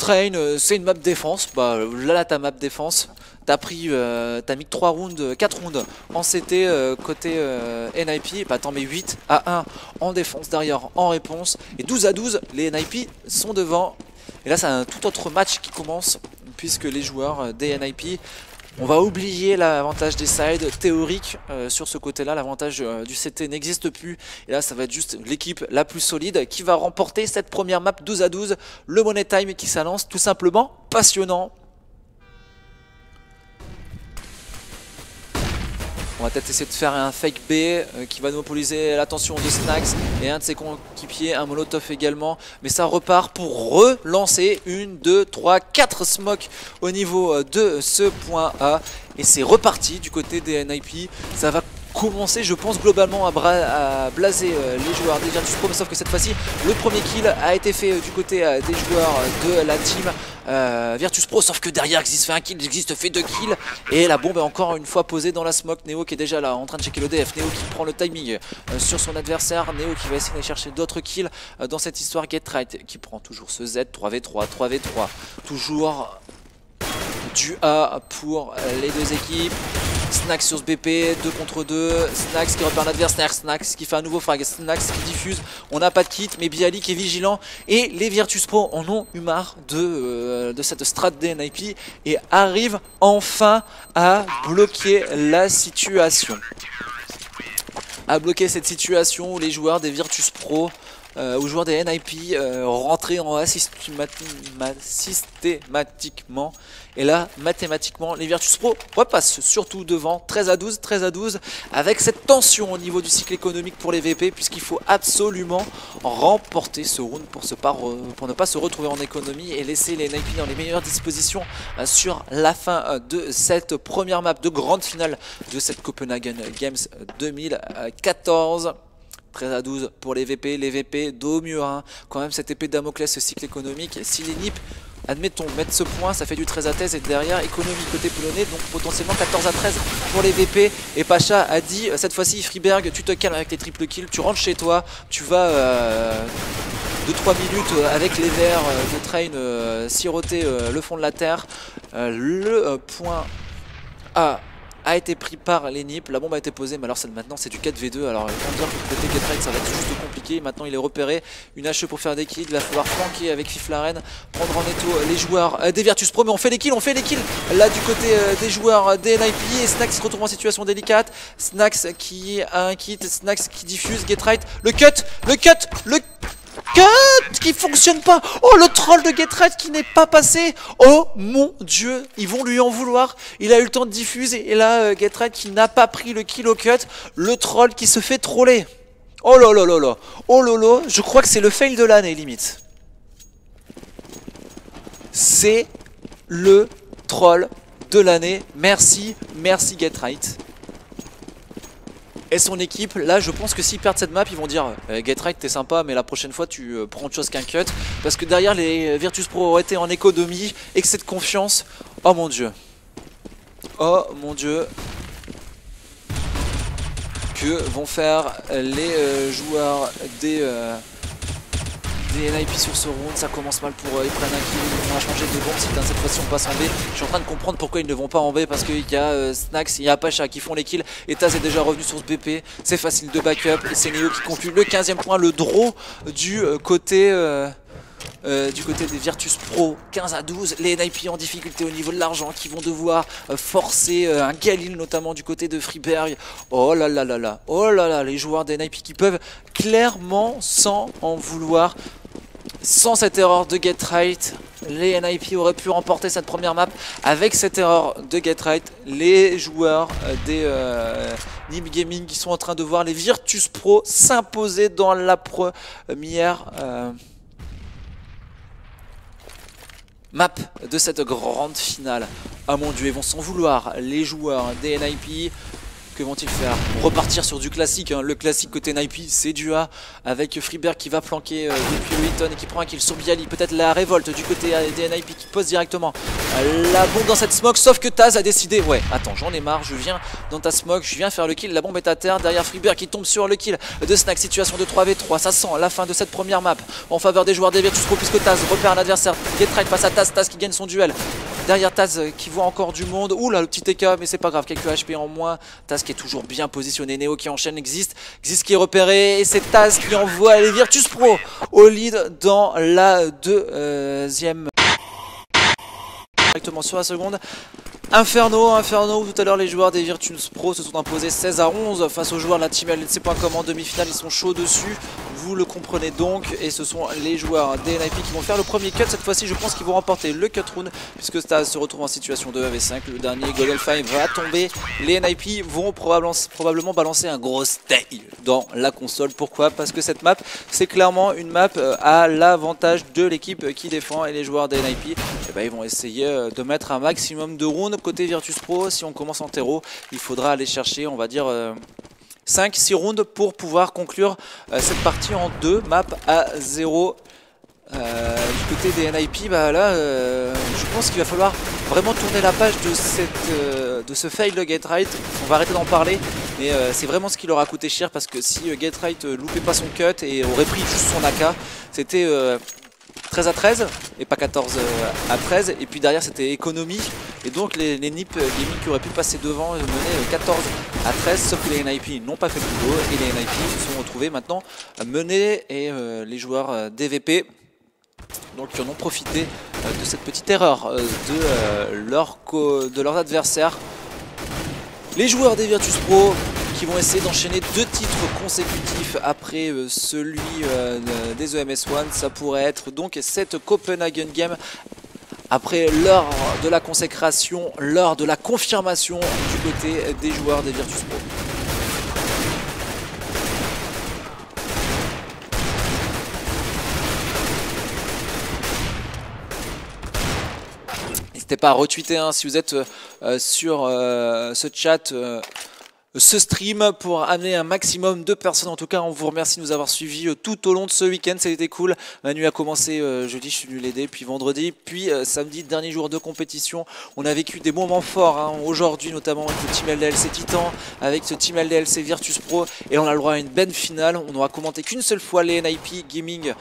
Train, euh, c'est une map défense. Bah là, ta map défense. T'as pris, euh, mis 3 rounds, 4 rounds en CT euh, côté euh, NIP, bah t'en mets 8 à 1 en défense derrière en réponse. Et 12 à 12, les NIP sont devant. Et là c'est un tout autre match qui commence puisque les joueurs des NIP on va oublier l'avantage des sides théoriques sur ce côté-là. L'avantage du CT n'existe plus. Et là, ça va être juste l'équipe la plus solide qui va remporter cette première map 12 à 12. Le Money Time qui s'annonce tout simplement passionnant. On va peut-être essayer de faire un fake B euh, qui va monopoliser l'attention de Snacks et un de ses coéquipiers, un Molotov également. Mais ça repart pour relancer une, deux, trois, quatre smokes au niveau euh, de ce point A. Et c'est reparti du côté des NIP. Ça va commencer, je pense, globalement à, blaser euh, les joueurs des Virtus Pro, sauf que cette fois-ci, le premier kill a été fait euh, du côté euh, des joueurs de la team Virtus Pro, sauf que derrière Existe fait un kill, Existe fait deux kills, et la bombe est encore une fois posée dans la smoke. Neo qui est déjà là en train de checker le DF, Neo qui prend le timing sur son adversaire, Neo qui va essayer d'aller chercher d'autres kills dans cette histoire. Get Right qui prend toujours ce Z, 3v3, 3v3, toujours du A pour les deux équipes. Snax sur ce BP, 2 contre 2. Snax qui repère l'adversaire. Snax qui fait un nouveau frag. Snax qui diffuse. On n'a pas de kit, mais Bialik est vigilant. Et les Virtus Pro en ont eu marre de, euh, cette strat DNIP et arrivent enfin à bloquer la situation. À bloquer cette situation où les joueurs des Virtus Pro euh, aux joueurs des NIP euh, rentrer en systématiquement. Et là, mathématiquement, les Virtus Pro repassent surtout devant 13 à 12, 13 à 12, avec cette tension au niveau du cycle économique pour les VP, puisqu'il faut absolument remporter ce round pour, se pour ne pas se retrouver en économie et laisser les NIP dans les meilleures dispositions euh, sur la fin de cette première map de grande finale de cette Copenhagen Games 2014. 13 à 12 pour les VP, les VP d'au mieux 1, quand même cette épée de Damoclès, ce cycle économique, si les NIP, admettons, mettent ce point, ça fait du 13 à 13 et derrière, économie côté polonais, donc potentiellement 14 à 13 pour les VP, et Pacha a dit, euh, cette fois-ci Freeberg, tu te calmes avec tes triple kills, tu rentres chez toi, tu vas... Euh, 2-3 minutes euh, avec les verts euh, de train siroter le fond de la terre. le point A a été pris par les NIP, la bombe a été posée mais alors maintenant c'est du 4v2 alors on dire que côté Getride ça va être juste compliqué, maintenant il est repéré, une HE pour faire des kills, il va falloir flanquer avec Fiflaren, prendre en étau les joueurs euh, des Virtus Pro. Mais on fait les kills, on fait les kills. Là du côté euh, des joueurs des NIP et Snax se retrouve en situation délicate, Snax qui a un kit, Snax qui diffuse, Getride, le cut, le cut, le Cut qui fonctionne pas. Oh le troll de Getred qui n'est pas passé. Oh mon dieu. Ils vont lui en vouloir. Il a eu le temps de diffuser. Et là euh, Getred qui n'a pas pris le kilo cut. Le troll qui se fait troller. Oh là là là Oh lolo Je crois que c'est le fail de l'année limite. C'est le troll de l'année. Merci, merci Getright et son équipe. Là, je pense que s'ils perdent cette map, ils vont dire eh, Get Right, t'es sympa, mais la prochaine fois, tu euh, prends autre chose qu'un cut. Parce que derrière, les Virtus Pro auraient été en économie, excès de confiance. Oh mon dieu. Oh mon dieu. Que vont faire les euh, joueurs des. Euh, des NIP sur ce round, ça commence mal pour eux, ils prennent un kill, on a changé de bombe, si cette fois-ci on passe en B. Je suis en train de comprendre pourquoi ils ne vont pas en B parce qu'il y a euh, Snax, il y a Apache qui font les kills, et Taz est déjà revenu sur ce BP, c'est facile de backup, et c'est Neo qui conclut le 15 e point, le draw du euh, côté... Euh, du côté des Virtus Pro 15 à 12 les NIP en difficulté au niveau de l'argent qui vont devoir forcer un Galil notamment du côté de Freeberg oh là là là là oh là là les joueurs des NIP qui peuvent clairement sans en vouloir sans cette erreur de get right, les NIP auraient pu remporter cette première map. Avec cette erreur de get right, les joueurs euh, des euh, Nib Gaming qui sont en train de voir les Virtus Pro s'imposer dans la première euh, map de cette grande finale. Ah mon dieu, ils vont s'en vouloir, les joueurs des NIP vont-ils faire Repartir sur du classique, hein. le classique côté Naipi, c'est du A, avec Freeberg qui va flanquer euh, depuis et qui prend un kill sur Bialy, peut-être la révolte du côté euh, des Naipi qui pose directement la bombe dans cette smoke, sauf que Taz a décidé, ouais, attends, j'en ai marre, je viens dans ta smoke, je viens faire le kill, la bombe est à terre, derrière Freeberg qui tombe sur le kill de Snack, situation de 3v3, ça sent la fin de cette première map en faveur des joueurs des Virtus Pro puisque Taz repère un adversaire, Get right face à Taz, Taz qui gagne son duel, derrière Taz euh, qui voit encore du monde, ouh là le petit TK mais c'est pas grave, quelques HP en moins, Taz qui toujours bien positionné. Neo qui enchaîne existe. Existe qui est repéré. Et c'est Taz qui envoie les Virtus Pro au lead dans la deuxième. Directement sur la seconde. Inferno, Inferno, tout à l'heure les joueurs des Virtus Pro se sont imposés 16 à 11 face aux joueurs de la team LNC.com en demi-finale, ils sont chauds dessus. vous le comprenez donc. Et ce sont les joueurs des NIP qui vont faire le premier cut. Cette fois-ci, je pense qu'ils vont remporter le cut round puisque Staz se retrouve en situation de 1v5. Le dernier Golden 5 va tomber. Les NIP vont probablement, balancer un gros stay dans la console. Pourquoi? Parce que cette map, c'est clairement une map euh, à l'avantage de l'équipe qui défend et les joueurs des NIP, eh ben, ils vont essayer euh, de mettre un maximum de rounds côté Virtus Pro. Si on commence en terreau, il faudra aller chercher, on va dire... 5-6 euh, rounds pour pouvoir conclure cette partie en deux maps à 0 euh, du côté des NIP, bah là, euh, je pense qu'il va falloir vraiment tourner la page de, cette, euh, de ce fail de Get Right. On va arrêter d'en parler, mais c'est vraiment ce qui leur a coûté cher parce que si Get Right loupait pas son cut et aurait pris juste son AK, c'était 13 à 13 et pas 14 à 13. Et puis derrière, c'était économie. Et donc les, NIP Gaming qui auraient pu passer devant menaient 14 à 13, sauf que les NIP n'ont pas fait le boulot et les NIP se sont retrouvés maintenant menés et les joueurs DVP donc ils en ont profité euh, de cette petite erreur euh, de, euh, leur de leurs adversaires. Les joueurs des Virtus Pro qui vont essayer d'enchaîner deux titres consécutifs après celui des EMS One. Ça pourrait être donc cette Copenhagen Game après l'heure de la consécration, l'heure de la confirmation du côté des joueurs des Virtus Pro. N'hésitez pas à retweeter hein, si vous êtes euh, sur euh, ce chat euh, ce stream pour amener un maximum de personnes. En tout cas, on vous remercie de nous avoir suivis euh, tout au long de ce week-end. Ça a été cool. Manu a commencé euh, jeudi, je suis venu l'aider, puis vendredi, puis euh, samedi, dernier jour de compétition. On a vécu des moments forts hein. aujourd'hui, notamment avec le team LDLC Titan, avec ce team LDLC Virtus Pro, et on a le droit à une belle finale. On n'aura commenté qu'une seule fois les NIP Gaming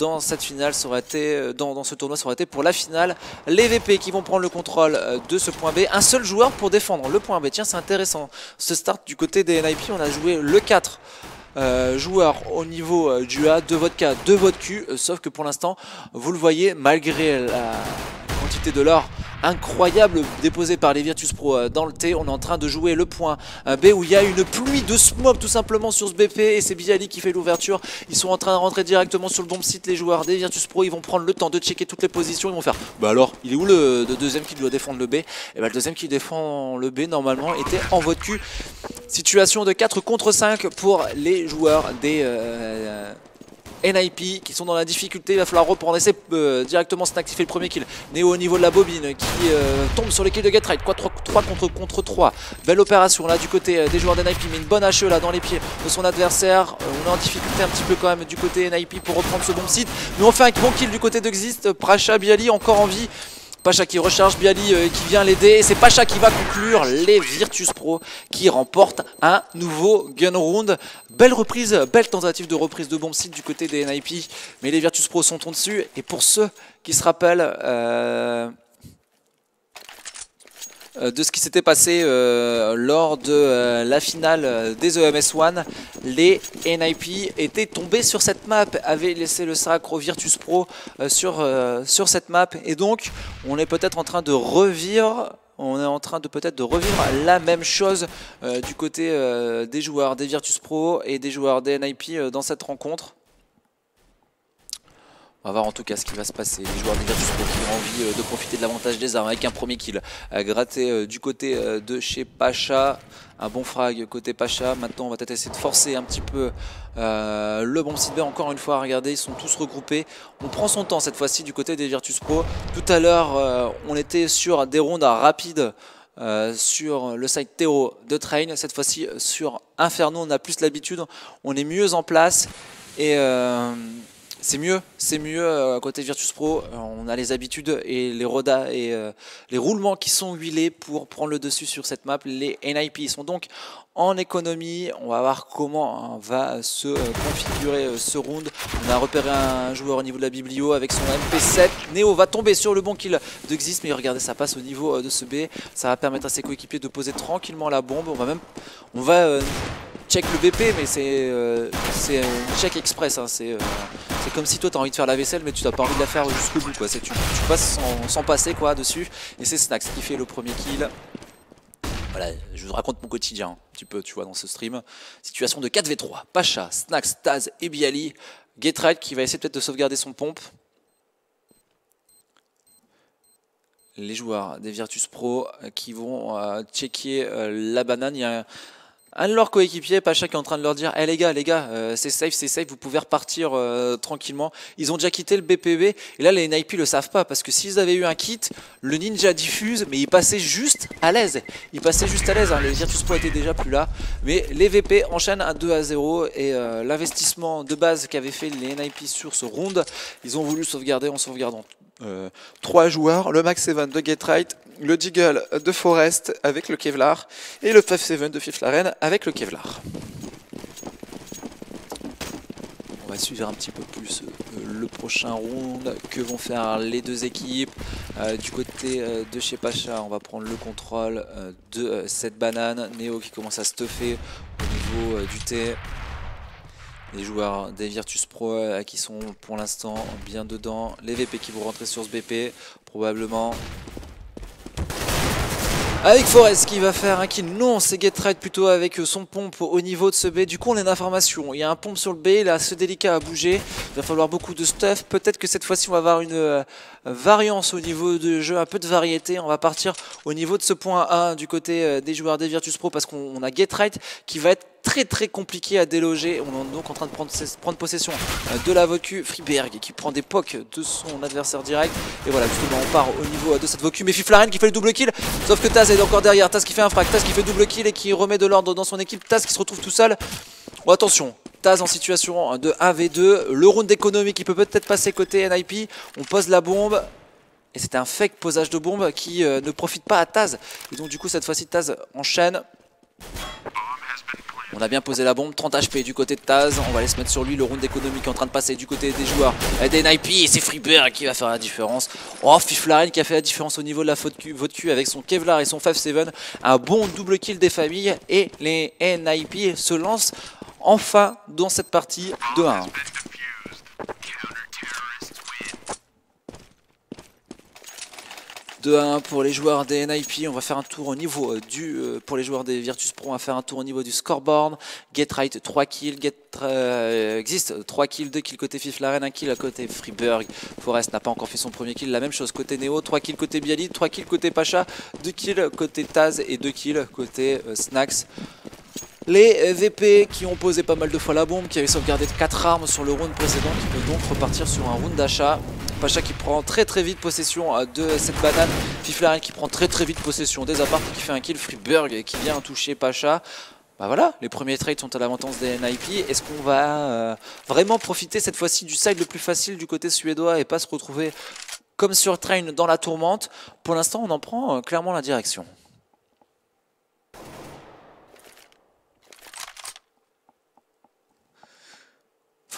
dans cette finale, ça été, dans, ce tournoi, ça aurait été pour la finale. Les VP qui vont prendre le contrôle de ce point B. Un seul joueur pour défendre le point B. Tiens, c'est intéressant. Du côté des NIP. On a joué le 4 euh, joueurs au niveau euh, du A, de votre K, de votre Q. Sauf que pour l'instant, vous le voyez, malgré la quantité de l'or incroyable déposé par les Virtus Pro euh, dans le T. On est en train de jouer le point euh, B où il y a une pluie de smoke tout simplement sur ce BP et c'est Biali qui fait l'ouverture. Ils sont en train de rentrer directement sur le bon site les joueurs des Virtus Pro. Ils vont prendre le temps de checker toutes les positions. Ils vont faire bah alors il est où le, deuxième qui doit défendre le B? Et bah le deuxième qui défend le B normalement était en vote cul. Situation de 4 contre 5 pour les joueurs des... Euh, NIP qui sont dans la difficulté, il va falloir reprendre, essayer euh, directement snack fait le premier kill. Néo au niveau de la bobine qui euh, tombe sur les kills de Get Right, 3, 3 contre, contre 3. Belle opération là du côté euh, des joueurs de NIP, mais une bonne HE là dans les pieds de son adversaire. on est en difficulté un petit peu quand même du côté NIP pour reprendre ce bon site. Mais on fait un bon kill du côté d'Exist, Pracha Biali encore en vie. Pacha qui recharge Biali euh, qui vient l'aider. C'est Pacha qui va conclure les Virtus Pro qui remportent un nouveau gun round. Belle reprise, belle tentative de reprise de bombe site du côté des NIP. Mais les Virtus Pro sont en dessus. Et pour ceux qui se rappellent... Euh, de ce qui s'était passé euh, lors de euh, la finale des EMS One. Les NIP étaient tombés sur cette map, avaient laissé le sacre Virtus Pro sur, cette map. Et donc, on est peut-être en train de revivre la même chose du côté des joueurs des Virtus Pro et des joueurs des NIP dans cette rencontre. On va voir en tout cas ce qui va se passer. Les joueurs Pro qui ont envie euh, de profiter de l'avantage des armes avec un premier kill gratté euh, du côté euh, de chez Pacha. Un bon frag côté Pacha. Maintenant, on va peut-être essayer de forcer un petit peu le bon site Encore une fois, regardez, ils sont tous regroupés. On prend son temps cette fois-ci du côté des Virtus Pro. Tout à l'heure, on était sur des rondes rapides. sur le site Théo de Train. Cette fois-ci, sur Inferno, on a plus l'habitude, on est mieux en place. Et c'est mieux, c'est mieux euh, à côté Virtus Pro. Euh, on a les habitudes et les rodas et euh, les roulements qui sont huilés pour prendre le dessus sur cette map. Les NIP sont donc en économie. On va voir comment va se configurer ce round. On a repéré un joueur au niveau de la biblio avec son MP7. Neo va tomber sur le bon kill de Xis, mais regardez, ça passe au niveau de ce B. Ça va permettre à ses coéquipiers de poser tranquillement la bombe. On va même, on va check le BP, mais c'est un check express. Hein. C'est c'est comme si toi tu as envie de faire la vaisselle mais tu n'as pas envie de la faire jusqu'au bout quoi. Tu, passes sans, passer quoi dessus et c'est Snax qui fait le premier kill. Voilà, je vous raconte mon quotidien un petit peu, tu vois, dans ce stream. Situation de 4v3. Pacha, Snax, Taz et Biali. Getride qui va essayer peut-être de sauvegarder son pompe. Les joueurs des Virtus Pro qui vont euh, checker euh, la banane. Il y a de leurs coéquipiers, Pacha, qui est en train de leur dire Eh les gars, les gars, euh, c'est safe, c'est safe, vous pouvez repartir euh, tranquillement. Ils ont déjà quitté le BPB, et là les NIP le savent pas, parce que s'ils avaient eu un kit, le ninja diffuse, mais il passait juste à l'aise. Il passait juste à l'aise, hein. les Virtus Pro étaient déjà plus là. Mais les VP enchaînent un 2 à 0, et euh, l'investissement de base qu'avaient fait les NIP sur ce round, ils ont voulu sauvegarder en sauvegardant euh, trois joueurs, le Max 7 de Get Right, le Deagle de Forest avec le Kevlar et le 5-7 de Fifth Laren avec le Kevlar. On va suivre un petit peu plus euh, le prochain round que vont faire les deux équipes. Euh, du côté de chez Pacha, on va prendre le contrôle de cette banane. Neo qui commence à stuffer au niveau du T les joueurs des Virtus Pro euh, qui sont pour l'instant bien dedans. Les VP qui vont rentrer sur ce BP, probablement. Avec Forest qui va faire un kill. Non, c'est Get plutôt avec son pompe au niveau de ce B. Du coup, on a une information. Il y a un pompe sur le B, a ce délicat à bouger. Il va falloir beaucoup de stuff. Peut-être que cette fois-ci, on va avoir une euh, variance au niveau du jeu, un peu de variété. On va partir au niveau de ce point 1 du côté euh, des joueurs des Virtus Pro parce qu'on a Get qui va être très très compliqué à déloger. On est donc en train de prendre, possession de la Vocu. Freeberg qui prend des pocs de son adversaire direct. Et voilà, justement, on part au niveau de cette Vocu. Mais Fiflaren qui fait le double kill. Sauf que Taz est encore derrière. Taz qui fait un frag. Taz qui fait double kill et qui remet de l'ordre dans son équipe. Taz qui se retrouve tout seul. Attention, Taz en situation de 1v2. Le round d'économie qui peut peut-être passer côté NIP. On pose la bombe. Et c'était un fake posage de bombe qui euh, ne profite pas à Taz. Et donc du coup cette fois-ci Taz enchaîne. On a bien posé la bombe, 30 HP du côté de Taz, on va aller se mettre sur lui, le round économique est en train de passer du côté des joueurs et des NIP et c'est Freebird qui va faire la différence. Oh Fiflaren qui a fait la différence au niveau de la faute cul avec son Kevlar et son 5-7, un bon double kill des familles et les NIP se lancent enfin dans cette partie 2-1. 2 à 1 pour les joueurs des NIP. On va faire un tour au niveau euh, du. Euh, pour les joueurs des Virtus Pro, on va faire un tour au niveau du scoreboard. Get Right 3 kills. Get euh, existe 3 kills, 2 kills côté Fiflaren, 1 kill à côté Freeburg. Forest n'a pas encore fait son premier kill. La même chose côté Neo. 3 kills côté Bialy, 3 kills côté Pacha, 2 kills côté Taz et 2 kills côté Snacks. Les VP qui ont posé pas mal de fois la bombe, qui avaient sauvegardé 4 armes sur le round précédent, qui peut donc repartir sur un round d'achat. Pacha qui prend très très vite possession euh, de cette banane. Fiflaren qui prend très très vite possession des apparts qui fait un kill. Freeburg qui vient toucher Pacha. Bah voilà, les premiers trades sont à l'avantage des NIP. Est-ce qu'on va euh, vraiment profiter cette fois-ci du side le plus facile du côté suédois et pas se retrouver comme sur Train dans la tourmente? Pour l'instant, on en prend euh, clairement la direction.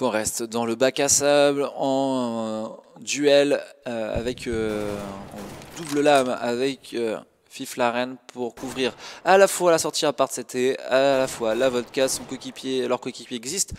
Forest dans le bac à sable en duel euh, avec euh, en double lame avec euh, Fiflaren pour couvrir à la fois la sortie à part c'était à la fois la vodka, son coéquipier, leur coéquipier existe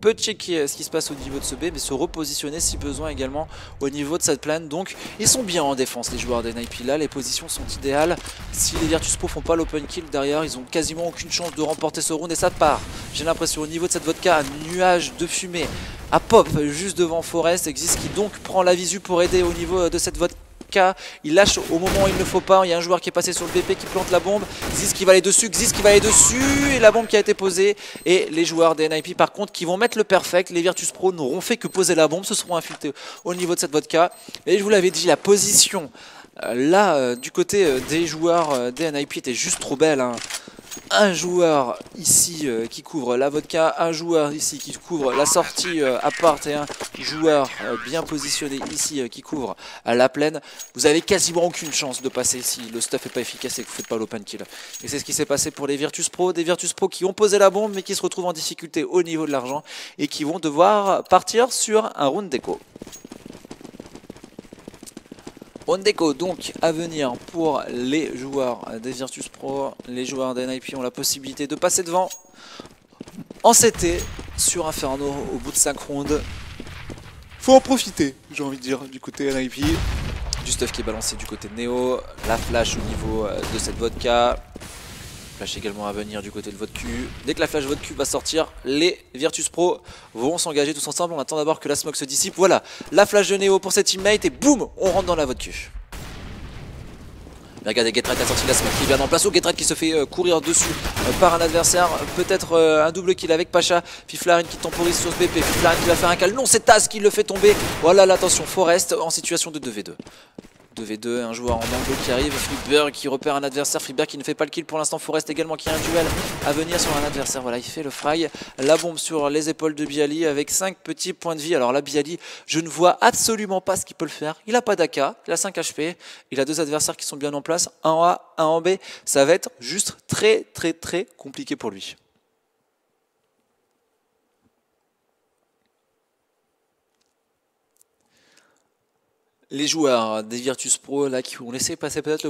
peut checker ce qui se passe au niveau de ce B, mais se repositionner si besoin également au niveau de cette plane. Donc ils sont bien en défense les joueurs des Naipi là, les positions sont idéales. Si les Virtus Pro font pas l'open kill derrière, ils ont quasiment aucune chance de remporter ce round et ça part. J'ai l'impression au niveau de cette vodka, un nuage de fumée à pop juste devant Forest, existe qui donc prend la visu pour aider au niveau de cette vodka il lâche au moment où il ne faut pas. Il y a un joueur qui est passé sur le BP qui plante la bombe. Ziz qui va aller dessus, Ziz qui va aller dessus. Et la bombe qui a été posée. Et les joueurs des NIP par contre qui vont mettre le perfect. Les Virtus Pro n'auront fait que poser la bombe. Se seront infiltrés au niveau de cette vodka. Et je vous l'avais dit, la position euh, là euh, du côté euh, des joueurs des NIP était juste trop belle. Hein un joueur ici euh, qui couvre la vodka, un joueur ici qui couvre la sortie euh, à part et un joueur euh, bien positionné ici qui couvre la plaine. Vous avez quasiment aucune chance de passer ici. Le stuff n'est pas efficace et que vous faites pas l'open kill. Et c'est ce qui s'est passé pour les Virtus Pro. Des Virtus Pro qui ont posé la bombe mais qui se retrouvent en difficulté au niveau de l'argent et qui vont devoir partir sur un round déco. Ondeco donc à venir pour les joueurs des Virtus Pro. Les joueurs des NIP ont la possibilité de passer devant en CT sur Inferno au bout de 5 rounds. Faut en profiter, j'ai envie de dire, du côté NIP. Du stuff qui est balancé du côté de Neo. La flash au niveau de cette vodka. Flash également à venir du côté de votre cul. Dès que la flash votre cul va sortir, les Virtus Pro vont s'engager tous ensemble. On attend d'abord que la smoke se dissipe. Voilà, la flash de Neo pour ses teammates et boum, on rentre dans la votre cul. regardez, Getride a sorti la smoke qui bien en place. Oh, Getride qui se fait euh, courir dessus euh, par un adversaire. Peut-être euh, un double kill avec Pacha. Fiflarine qui temporise sur ce BP. Fiflarine qui va faire un cal. Non, c'est Taz qui le fait tomber. Voilà l'attention. Forest en situation de 2v2. 2v2, un joueur en angle qui arrive, Freeberg qui repère un adversaire, Freeberg qui ne fait pas le kill pour l'instant, Forest également qui a un duel à venir sur un adversaire, voilà il fait le fry, la bombe sur les épaules de Bialy avec 5 petits points de vie, alors là Bialy je ne vois absolument pas ce qu'il peut le faire, il a pas d'AK, il a 5 HP, il a deux adversaires qui sont bien en place, un en A, un en B, ça va être juste très très très compliqué pour lui. Les joueurs des Virtus Pro là qui ont laissé passer peut-être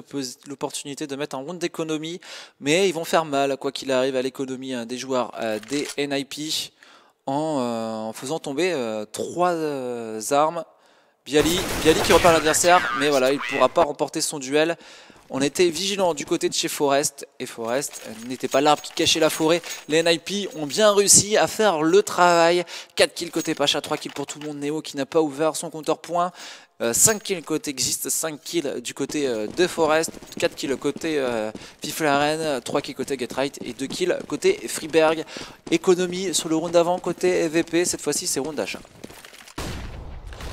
l'opportunité de mettre un round d'économie, mais ils vont faire mal quoi qu'il arrive à l'économie hein, des joueurs euh, des NIP en, euh, faisant tomber euh, trois armes. Bialy, Bialy qui repart l'adversaire, mais voilà, il ne pourra pas remporter son duel. On était vigilant du côté de chez Forest et Forest n'était pas l'arbre qui cachait la forêt. Les NIP ont bien réussi à faire le travail. 4 kills côté Pacha, 3 kills pour tout le monde. Neo qui n'a pas ouvert son compteur point. 5 euh, kills côté Exist, 5 kills du côté euh, de Forest, 4 kills côté euh, Fiflaren, 3 kills côté Getright et 2 kills côté Freeberg. Économie sur le round d'avant côté EVP, cette fois-ci c'est round d'achat.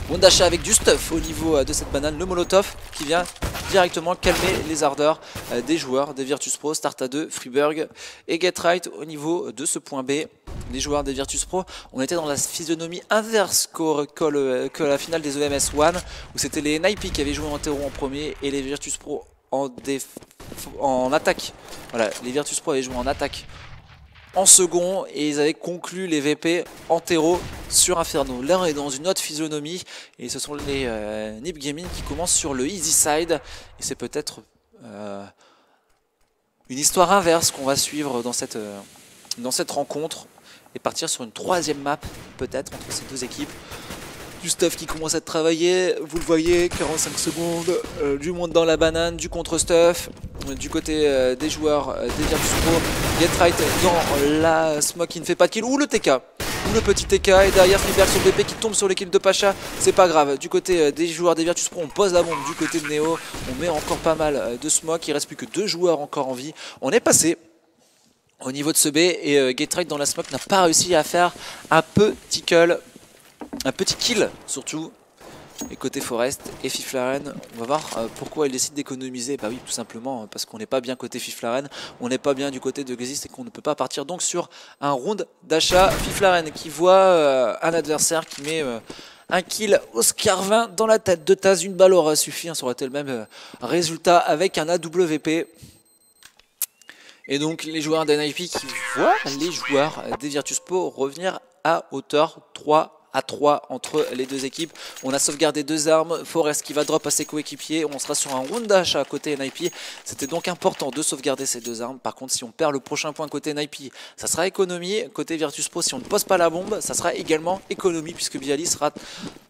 Round d'achat avec du stuff au niveau de cette banane, le Molotov qui vient directement calmer les ardeurs des joueurs des Virtus Pro, Start à 2, Freeberg et Getright au niveau de ce point B les joueurs des Virtus Pro, on était dans la physionomie inverse que, la finale des EMS One, où c'était les Naipi qui avaient joué en terreau en premier et les Virtus Pro en, en attaque. Voilà, les Virtus Pro avaient joué en attaque en second et ils avaient conclu les VP en terreau sur Inferno. Là on est dans une autre physionomie et ce sont les euh, Nip Gaming qui commencent sur le easy side et c'est peut-être euh, une histoire inverse qu'on va suivre dans cette, euh, dans cette rencontre et partir sur une troisième map peut-être entre ces deux équipes. Du stuff qui commence à travailler, vous le voyez, 45 secondes, euh, du monde dans la banane, du contre-stuff, euh, du côté euh, des joueurs des Virtus Pro, Get Right dans la smoke qui ne fait pas de kill, ou le TK, ou le petit TK, et derrière Freeberg sur le BP qui tombe sur l'équipe de Pacha, c'est pas grave, du côté des joueurs des Virtus Pro, on pose la bombe, du côté de Neo, on met encore pas mal de smoke, il reste plus que deux joueurs encore en vie, on est passé au niveau de ce B. Et euh, dans la smoke n'a pas réussi à faire un petit kill, un petit kill surtout. Et côté Forest et Fiflaren, on va voir euh, pourquoi il décide d'économiser. Bah oui, tout simplement hein, parce qu'on n'est pas bien côté Fiflaren, on n'est pas bien du côté de Gazist et qu'on ne peut pas partir donc sur un round d'achat. Fiflaren qui voit euh, un adversaire qui met euh, un kill Oscar 20 dans la tête de Taz. Une balle aura suffi, hein, ça aurait été le même résultat avec un AWP. Et donc les joueurs d'NIP qui voient les joueurs des Virtus Pro revenir à hauteur 3 à 3 entre les deux équipes. On a sauvegardé deux armes, Forest qui va drop à ses coéquipiers, on sera sur un round d'achat côté NIP. C'était donc important de sauvegarder ces deux armes. Par contre, si on perd le prochain point côté NIP, ça sera économie. Côté Virtus Pro, si on ne pose pas la bombe, ça sera également économie puisque Bialy sera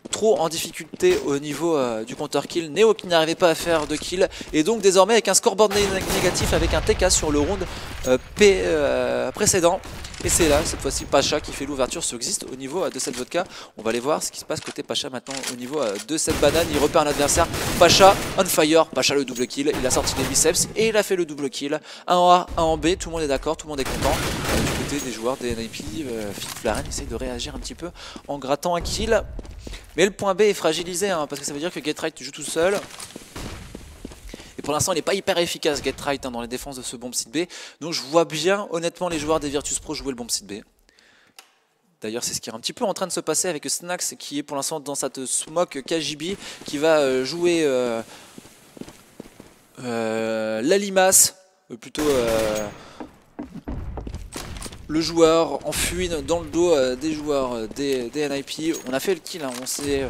trop en difficulté au niveau euh, du compteur kill. Neo qui n'arrivait pas à faire de kill et donc désormais avec un scoreboard négatif avec un TK sur le round euh, euh, précédent. Et c'est là, cette fois-ci, Pacha qui fait l'ouverture sur Exist au niveau de cette vodka. On va aller voir ce qui se passe côté Pacha maintenant au niveau de cette banane. Il repère un adversaire. Pacha on fire. Pacha le double kill. Il a sorti les biceps et il a fait le double kill. Un en A, un en B. Tout le monde est d'accord, tout le monde est content. du côté des joueurs des NIP, euh, Flaren essaye de réagir un petit peu en grattant un kill. Mais le point B est fragilisé hein, parce que ça veut dire que Getright joue tout seul. Et pour l'instant, il n'est pas hyper efficace, Getright, hein, dans les défenses de ce bomb site B. Donc je vois bien, honnêtement, les joueurs des Virtus Pro jouer le bomb site B. D'ailleurs, c'est ce qui est un petit peu en train de se passer avec Snax, qui est pour l'instant dans cette smoke KGB, qui va euh, jouer euh, euh, la limace, plutôt le joueur en fuite dans le dos euh, des joueurs euh, des, NIP. On a fait le kill, hein. on s'est euh,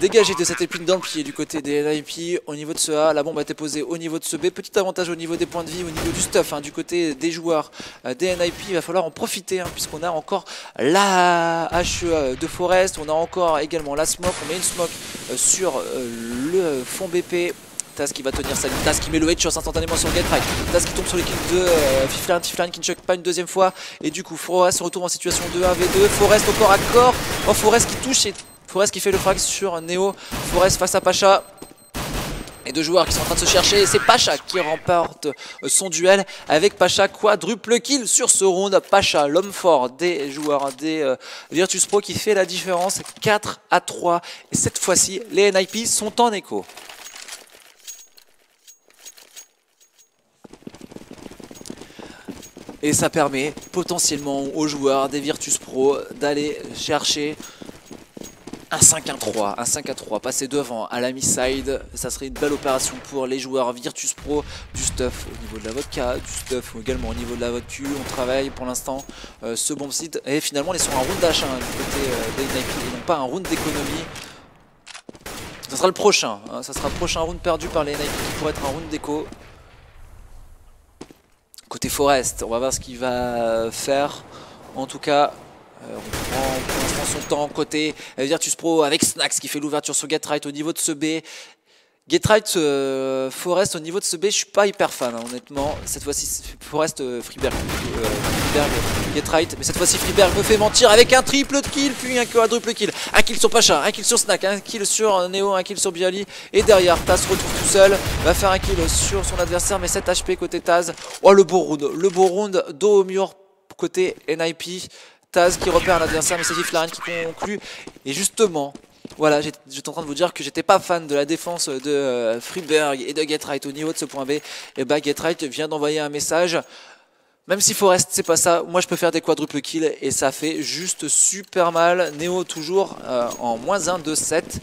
dégagé de cette épine dans le pied du côté des NIP. Au niveau de ce A, la bombe a été posée au niveau de ce B. Petit avantage au niveau des points de vie, au niveau du stuff, hein, du côté des joueurs des NIP. Il va falloir en profiter, hein, puisqu'on a encore la HE de Forest. On a encore également la smoke. On met une smoke sur le fond BP Taz qui va tenir sa ligne. Taz qui met le headshot instantanément sur Getright. Taz qui tombe sur kills de euh, Fiflane. Fiflane qui ne choque pas une deuxième fois. Et du coup, Forest se retrouve en situation de 1v2. Forest au corps à corps. Oh, Forest qui touche et Forest qui fait le frag sur Neo. Forest face à Pacha. Et deux joueurs qui sont en train de se chercher. C'est Pacha qui remporte euh, son duel avec Pacha. Quadruple kill sur ce round. Pacha, l'homme fort des joueurs des euh, Virtus Pro qui fait la différence. 4 à 3. Et cette fois-ci, les NIP sont en écho. Et ça permet potentiellement aux joueurs des Virtus Pro d'aller chercher un 5 3, un 5 à 3, passer devant à la mi-side, ça serait une belle opération pour les joueurs Virtus Pro, du stuff au niveau de la vodka, du stuff également au niveau de la vodka, on travaille pour l'instant euh, ce bon site, et finalement est sur un round d'achat du côté euh, des Nike, et non pas un round d'économie. Ça sera le prochain, hein, ça sera le prochain round perdu par les Nike qui pourrait être un round d'éco. Côté Forest, on va voir ce qu'il va faire. En tout cas, euh, on prend son temps côté Virtus Pro avec Snax qui fait l'ouverture sur Getright au niveau de ce B. Getright euh, Forest au niveau de ce B, je suis pas hyper fan hein, honnêtement. Cette fois-ci Forest Freeberg, Freeberg Getright, mais cette fois-ci Freeberg me fait mentir avec un triple kill puis un quadruple kill. Un kill sur Pacha, un kill sur Snack, un kill sur Neo, un kill sur Bialy et derrière Taz se retrouve tout seul, va faire un kill sur son adversaire mais 7 HP côté Taz. Oh le beau round, le beau round dos au mur côté NIP. Taz qui repère l'adversaire, mais c'est Fiflaren qui conclut. Et justement, voilà, j'étais en train de vous dire que j'étais pas fan de la défense de euh, Freeberg et de Getright au niveau de ce point B. Et bah Getright vient d'envoyer un message. Même si Forest c'est pas ça, moi je peux faire des quadruples kills et ça fait juste super mal. Neo toujours euh, en moins 1 de 7.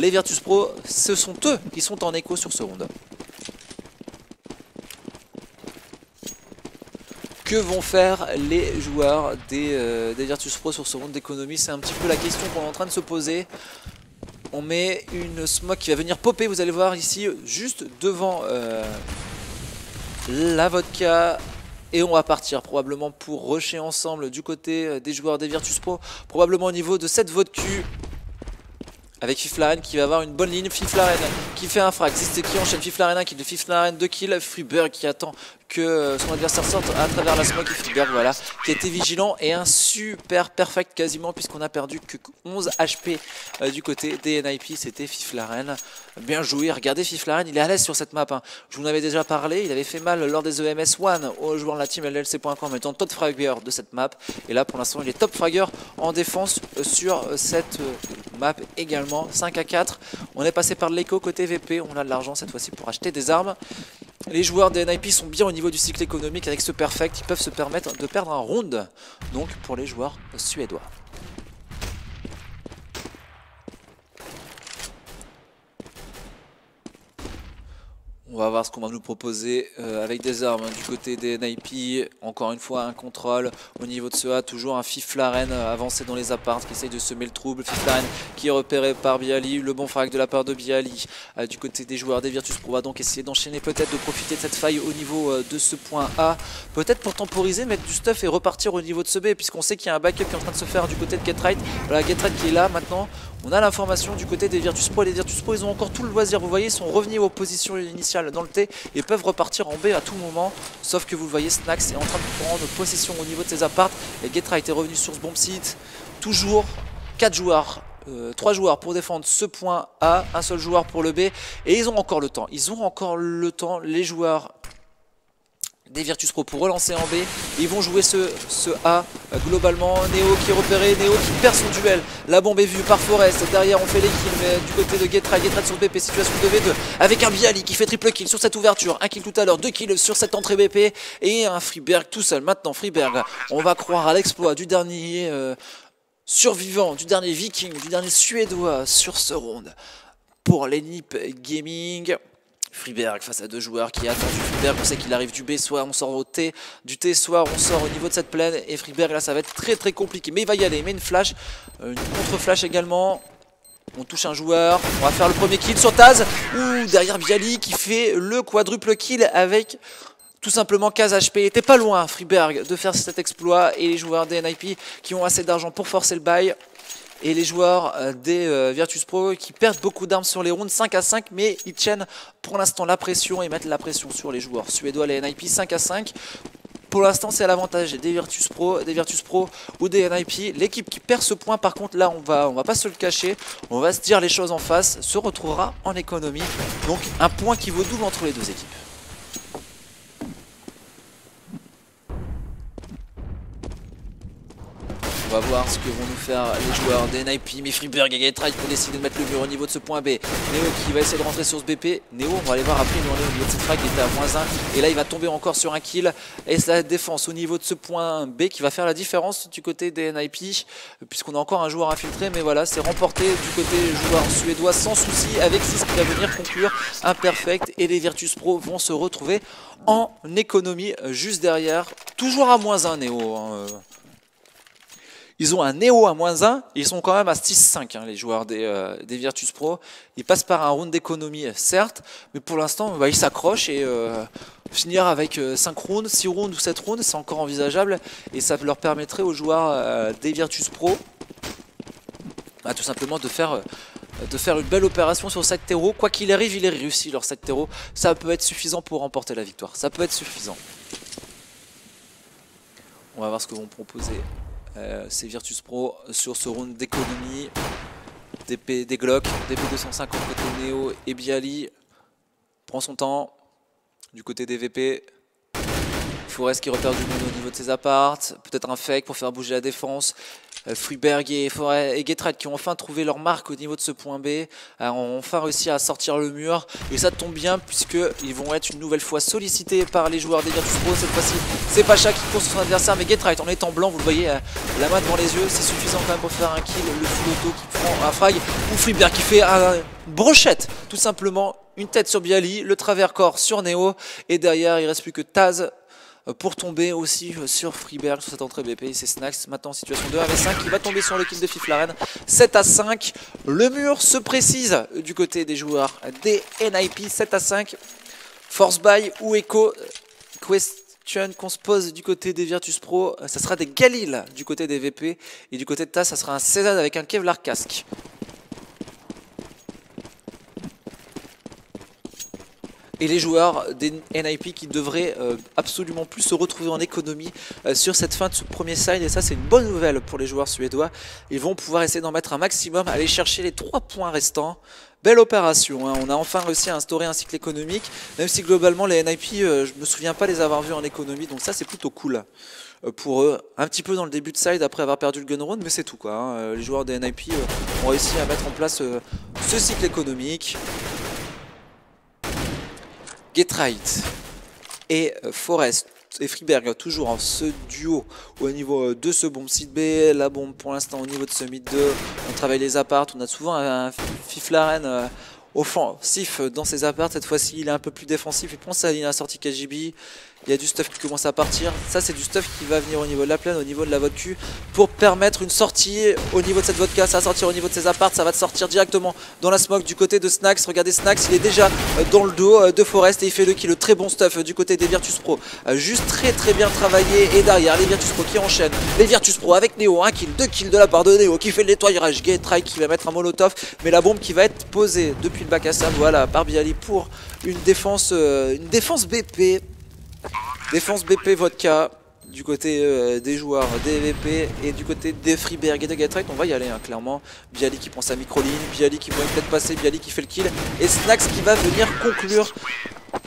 Les Virtus Pro, ce sont eux qui sont en écho sur ce round. que vont faire les joueurs euh, des, Virtus Pro sur ce round d'économie? C'est un petit peu la question qu'on est en train de se poser. On met une smoke qui va venir popper, vous allez voir ici, juste devant euh, la vodka. Et on va partir probablement pour rusher ensemble du côté euh, des joueurs des Virtus Pro. Probablement au niveau de cette vodka avec Fiflaren qui va avoir une bonne ligne. Fiflaren qui fait un frag. Ziste qui enchaîne Fiflaren 1 kill. Fiflaren 2 kills. Freeberg qui attend que euh, son adversaire sorte à travers la smoke. Freeberg voilà qui été vigilant et un super perfect quasiment puisqu'on a perdu que 11 HP euh, du côté des NIP. C'était Fiflaren. Bien joué. Regardez Fiflaren, il est à l'aise sur cette map. Hein. Je vous en avais déjà parlé. Il avait fait mal lors des EMS 1 aux joueurs de la team LLC.com en étant top fragger de cette map. Et là pour l'instant il est top fragger en défense euh, sur cette map également. 5 à 4. On est passé par l'écho côté VP. On a de l'argent cette fois-ci pour acheter des armes. Les joueurs des NIP sont bien au niveau du cycle économique avec ce perfect. Ils peuvent se permettre de perdre un round. Donc pour les joueurs suédois. On va voir ce qu'on va nous proposer euh, avec des armes du côté des NIP. Encore une fois, un contrôle au niveau de ce A. Toujours un Fiflaren avancé dans les apparts qui essaye de semer le trouble. Fiflaren qui est repéré par Bialy. Le bon frag de la part de Bialy euh, du côté des joueurs des Virtus Pro va donc essayer d'enchaîner peut-être, de profiter de cette faille au niveau euh, de ce point A. Peut-être pour temporiser, mettre du stuff et repartir au niveau de ce B puisqu'on sait qu'il y a un backup qui est en train de se faire du côté de Getright. Voilà, Getright qui est là maintenant. On a l'information du côté des Virtus Pro. Les Virtus Pro, ils ont encore tout le loisir. Vous voyez, ils sont revenus aux positions initiales dans le T et peuvent repartir en B à tout moment. Sauf que vous le voyez, Snax est en train de prendre possession au niveau de ses apparts. Et Getra été revenu sur ce bomb site. Toujours 4 joueurs 3 euh, joueurs pour défendre ce point A, un seul joueur pour le B, et ils ont encore le temps. Ils ont encore le temps, les joueurs des Virtus Pro pour relancer en B. Ils vont jouer ce, A euh, globalement. Neo qui est repéré, Neo qui perd son duel. La bombe est vue par Forest. Derrière on fait les kills du côté de Getra. Getra sur BP, situation de V2 avec un Bialy qui fait triple kill sur cette ouverture. Un kill tout à l'heure, deux kills sur cette entrée BP et un Freeberg tout seul. Maintenant Freeberg, on va croire à l'exploit du dernier euh, survivant, du dernier viking, du dernier suédois sur ce round pour l'Enip Gaming. Freeberg face à deux joueurs qui attendent du Freeberg, on sait qu'il arrive du B, soit on sort au T, du T, soit on sort au niveau de cette plaine, et Freeberg là ça va être très très compliqué, mais il va y aller, il met une flash, euh, une contre-flash également, on touche un joueur, on va faire le premier kill sur Taz, ou derrière Bialy qui fait le quadruple kill avec tout simplement 15 HP. Il était pas loin Freeberg de faire cet exploit, et les joueurs des NIP qui ont assez d'argent pour forcer le bail, et les joueurs euh, des euh, Virtus Pro qui perdent beaucoup d'armes sur les rounds 5 à 5 mais ils tiennent pour l'instant la pression et mettent la pression sur les joueurs suédois les NIP 5 à 5 pour l'instant, c'est à l'avantage des Virtus Pro, des Virtus Pro ou des NIP. L'équipe qui perd ce point, par contre, là, on va, on va pas se le cacher. On va se dire les choses en face, se retrouvera en économie. Donc, un point qui vaut double entre les deux équipes. On va voir ce que vont nous faire les joueurs des NIP, mais Freeberg et Gatride pour décider de mettre le mur au niveau de ce point B. Neo qui va essayer de rentrer sur ce BP. Neo, on va aller voir après, il est au de était à moins 1. Et là, il va tomber encore sur un kill. Et la défense au niveau de ce point B qui va faire la différence du côté des NIP, puisqu'on a encore un joueur infiltré. Mais voilà, c'est remporté du côté joueur suédois sans souci, avec 6 qui va venir conclure un perfect. Et les Virtus Pro vont se retrouver en économie juste derrière. Toujours à moins 1, Neo. Hein. Ils ont un Neo à moins 1, ils sont quand même à 6-5, hein, les joueurs euh, des, Virtus Pro. Ils passent par un round d'économie, certes, mais pour l'instant, bah, ils s'accrochent et euh, finir avec 5 euh, rounds, 6 rounds ou 7 rounds, c'est encore envisageable et ça leur permettrait aux joueurs des Virtus Pro bah, tout simplement de faire de faire une belle opération sur terreau. Quoi qu'il arrive, il est réussi leur 7 terreau. Ça peut être suffisant pour remporter la victoire. Ça peut être suffisant. On va voir ce que vont proposer euh, c'est Virtus Pro sur ce round d'économie. Des, des Glock, DP250 côté Neo et Biali. Prend son temps. Du côté des VP. Forest qui repère du monde au niveau de ses apparts. Peut-être un fake pour faire bouger la défense. Euh, Freeberg et, Forêt et qui ont enfin trouvé leur marque au niveau de ce point B, euh, ont enfin réussi à sortir le mur et ça tombe bien puisqu'ils vont être une nouvelle fois sollicités par les joueurs des Virtus cette fois-ci. C'est Pacha qui court sur son adversaire mais Getright en étant blanc, vous le voyez, euh, la main devant les yeux, c'est suffisant quand même pour faire un kill. Le full auto qui prend un frag ou Freeberg qui fait un brochette tout simplement. Une tête sur Bialy, le travers corps sur Neo et derrière il reste plus que Taz pour tomber aussi euh, sur Freeberg sur cette entrée BP. C'est Snax maintenant situation 2 avec 5 qui va tomber sur le kill de Fiflaren. 7 à 5. Le mur se précise du côté des joueurs des NIP. 7 à 5. Force by ou Echo. Question qu'on se pose du côté des Virtus Pro. Ça sera des Galil du côté des VP. Et du côté de TAS, ça sera un César avec un Kevlar casque. Et les joueurs des NIP qui devraient euh, absolument plus se retrouver en économie euh, sur cette fin de ce premier side et ça c'est une bonne nouvelle pour les joueurs suédois ils vont pouvoir essayer d'en mettre un maximum aller chercher les trois points restants Belle opération, hein. on a enfin réussi à instaurer un cycle économique, même si globalement les NIP, euh, je me souviens pas les avoir vus en économie, donc ça c'est plutôt cool pour eux. Un petit peu dans le début de side après avoir perdu le gun round, mais c'est tout quoi. Hein. Les joueurs des NIP ont réussi à mettre en place ce cycle économique. Getright et euh, Forest et Freeberg toujours en ce duo au niveau euh, de ce bombe site B. La bombe pour l'instant au niveau de ce mid 2. On travaille les apparts. On a souvent un Fiflaren euh, offensif dans ses apparts. Cette fois-ci, il est un peu plus défensif. Il ligne à sortie KGB. Il y a du stuff qui commence à partir. Ça, c'est du stuff qui va venir au niveau de la plaine, au niveau de la vodka pour permettre une sortie au niveau de cette vodka. Ça va sortir au niveau de ses apparts. Ça va sortir directement dans la smoke du côté de Snax. Regardez Snax, il est déjà euh, dans le dos euh, de Forest et il fait le kill. Très bon stuff du côté des Virtus Pro. Euh, juste très très bien travaillé. Et derrière, les Virtus Pro qui enchaînent. Les Virtus Pro avec Neo. Un kill, deux kills de la part de Neo qui fait le nettoyage. Gay Try qui va mettre un molotov. Mais la bombe qui va être posée depuis le bac à sable. Voilà, par Bialy pour une défense, une défense BP Défense BP Vodka du côté euh, des joueurs des VP et du côté des Freeberg et de Gatrite, on va y aller hein, clairement. Bialy qui prend sa micro-ligne, Bialy qui va peut-être passer, Bialy qui fait le kill et Snax qui va venir conclure.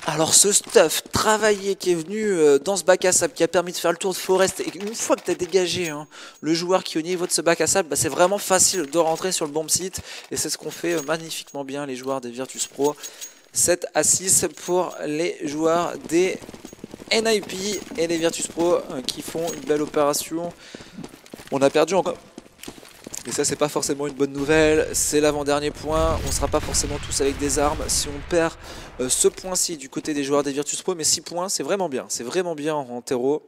Alors ce stuff travaillé qui est venu euh, dans ce bac à sable qui a permis de faire le tour de Forest et une fois que tu as dégagé hein, le joueur qui est au niveau de ce bac à sable, bah, c'est vraiment facile de rentrer sur le bomb site et c'est ce qu'on fait euh, magnifiquement bien les joueurs des Virtus Pro. 7 à 6 pour les joueurs des NIP et les Virtus Pro euh, qui font une belle opération. On a perdu encore. Et ça c'est pas forcément une bonne nouvelle, c'est l'avant-dernier point, on sera pas forcément tous avec des armes si on perd euh, ce point-ci du côté des joueurs des Virtus Pro, mais 6 points c'est vraiment bien, c'est vraiment bien en terreau.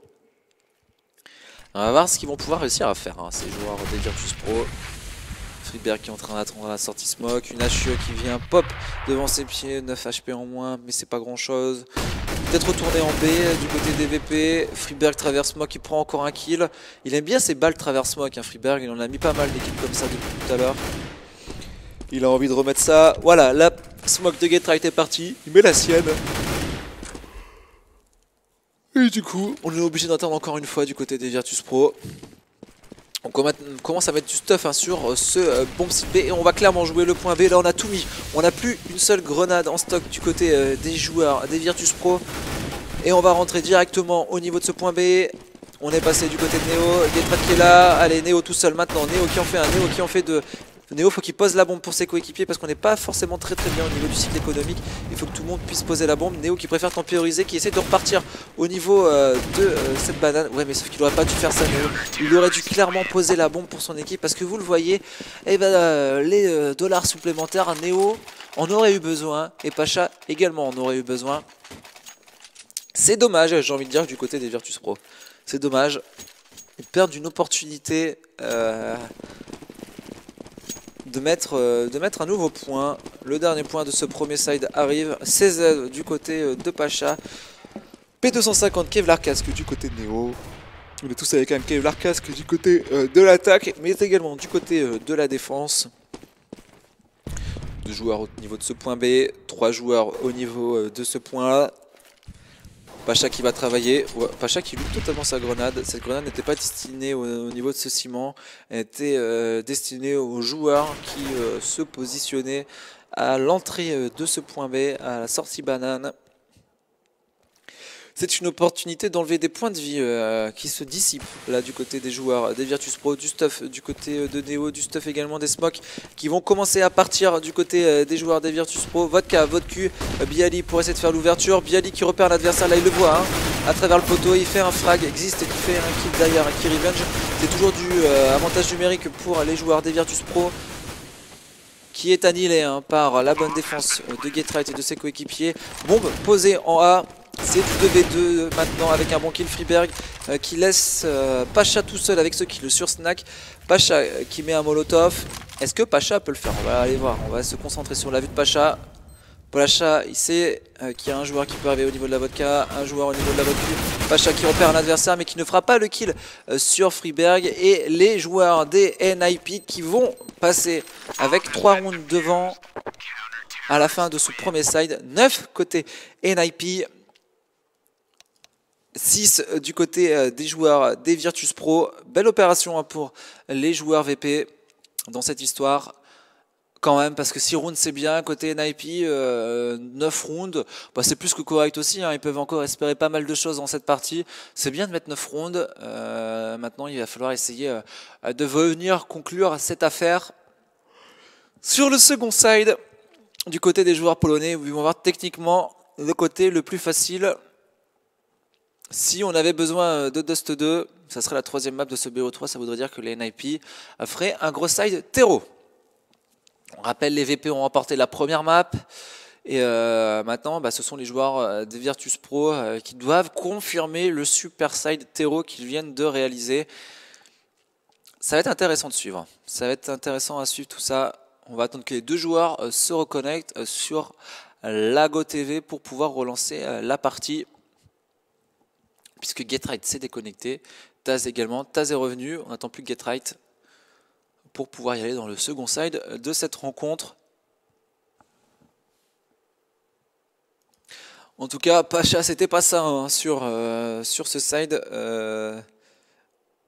On va voir ce qu'ils vont pouvoir réussir à faire, hein, ces joueurs des Virtus Pro. Friedberg qui est en train d'attendre la sortie smoke, une HE qui vient pop devant ses pieds, 9 HP en moins, mais c'est pas grand chose. Peut-être retourner en B du côté des VP. Freeberg travers smoke, qui prend encore un kill. Il aime bien ses balles travers smoke, hein, Freeberg. Il en a mis pas mal d'équipes comme ça depuis tout à l'heure. Il a envie de remettre ça. Voilà, la smoke de Getright est partie. Il met la sienne. Et du coup, on est obligé d'attendre encore une fois du côté des Virtus Pro. On commence à mettre du stuff hein, sur euh, ce euh, B et on va clairement jouer le point B. Là on a tout mis. On n'a plus une seule grenade en stock du côté euh, des joueurs des Virtus Pro. Et on va rentrer directement au niveau de ce point B. On est passé du côté de Neo, Getrat qui est là, allez Neo tout seul maintenant, Neo qui en fait un, Neo qui en fait deux, Néo, faut qu'il pose la bombe pour ses coéquipiers parce qu'on n'est pas forcément très très bien au niveau du cycle économique. Il faut que tout le monde puisse poser la bombe. Néo qui préfère temporiser, qui essaie de repartir au niveau euh, de euh, cette banane. Ouais, mais sauf qu'il aurait pas dû faire ça, Néo. Il aurait dû clairement poser la bombe pour son équipe parce que vous le voyez, eh ben, euh, les dollars supplémentaires, Néo en aurait eu besoin et Pacha également en aurait eu besoin. C'est dommage, j'ai envie de dire, du côté des Virtus Pro. C'est dommage. Ils perdent une opportunité de mettre, euh, de mettre un nouveau point. Le dernier point de ce premier side arrive. CZ du côté euh, de Pacha. P250 Kevlar Casque du côté de Neo. On est tous avec un Kevlar Casque du côté euh, de l'attaque, mais également du côté de la défense. Deux joueurs au niveau de ce point B, trois joueurs au niveau de ce point A. Pacha qui va travailler. Pacha qui loupe totalement sa grenade. Cette grenade n'était pas destinée au, niveau de ce ciment. Elle était euh, destinée aux joueurs qui euh, se positionnaient à l'entrée euh, de ce point B, à la sortie banane c'est une opportunité d'enlever des points de vie euh, qui se dissipent là du côté des joueurs des Virtus Pro, du stuff du côté euh, de Neo, du stuff également des Smokes qui vont commencer à partir du côté euh, des joueurs des Virtus Pro. Vodka, Vodku, Biali pour essayer de faire l'ouverture. Biali qui repère l'adversaire, là il le voit hein, à travers le poteau, il fait un frag, existe et il fait un kill derrière, un kill revenge. C'est toujours du avantage numérique pour les joueurs des Virtus Pro qui est annihilé hein, par la bonne défense de Getright et de ses coéquipiers. Bombe posée en A, c'est du 2v2 maintenant avec un bon kill Freeberg euh, qui laisse euh, Pacha tout seul avec ce kill sur Snack. Pacha euh, qui met un molotov. Est-ce que Pacha peut le faire? On va aller voir. On va se concentrer sur la vue de Pacha. Pacha, il sait qu'il y a un joueur qui peut arriver au niveau de la vodka, un joueur au niveau de la vodka. Pacha qui repère un adversaire mais qui ne fera pas le kill sur Freeberg. Et les joueurs des NIP qui vont passer avec 3 rounds devant à la fin de ce premier side. 9 côté NIP. 6 euh, du côté euh, des joueurs des Virtus Pro. Belle opération hein, pour les joueurs VP dans cette histoire. Quand même, parce que 6 rounds c'est bien, côté NIP, 9 euh, rounds, bah, c'est plus que correct aussi, hein. ils peuvent encore espérer pas mal de choses dans cette partie. C'est bien de mettre 9 rounds, maintenant il va falloir essayer de venir conclure cette affaire. Sur le second side, du côté des joueurs polonais, ils vont voir techniquement le côté le plus facile, si on avait besoin euh, de Dust 2, ça serait la troisième map de ce BO3, ça voudrait dire que les NIP feraient un gros side terreau. On rappelle, les VP ont remporté la première map. Et euh, maintenant, bah, ce sont les joueurs euh, des Virtus Pro qui doivent confirmer le super side terreau qu'ils viennent de réaliser. Ça va être intéressant de suivre. Ça va être intéressant à suivre tout ça. On va attendre que les deux joueurs se reconnectent sur Lago TV pour pouvoir relancer la partie puisque GetRight s'est déconnecté. Taz également. Taz est revenu. On n'attend plus GetRight pour pouvoir y aller dans le second side de cette rencontre. En tout cas, Pacha, c'était pas ça hein, sur, euh, sur ce side. Euh,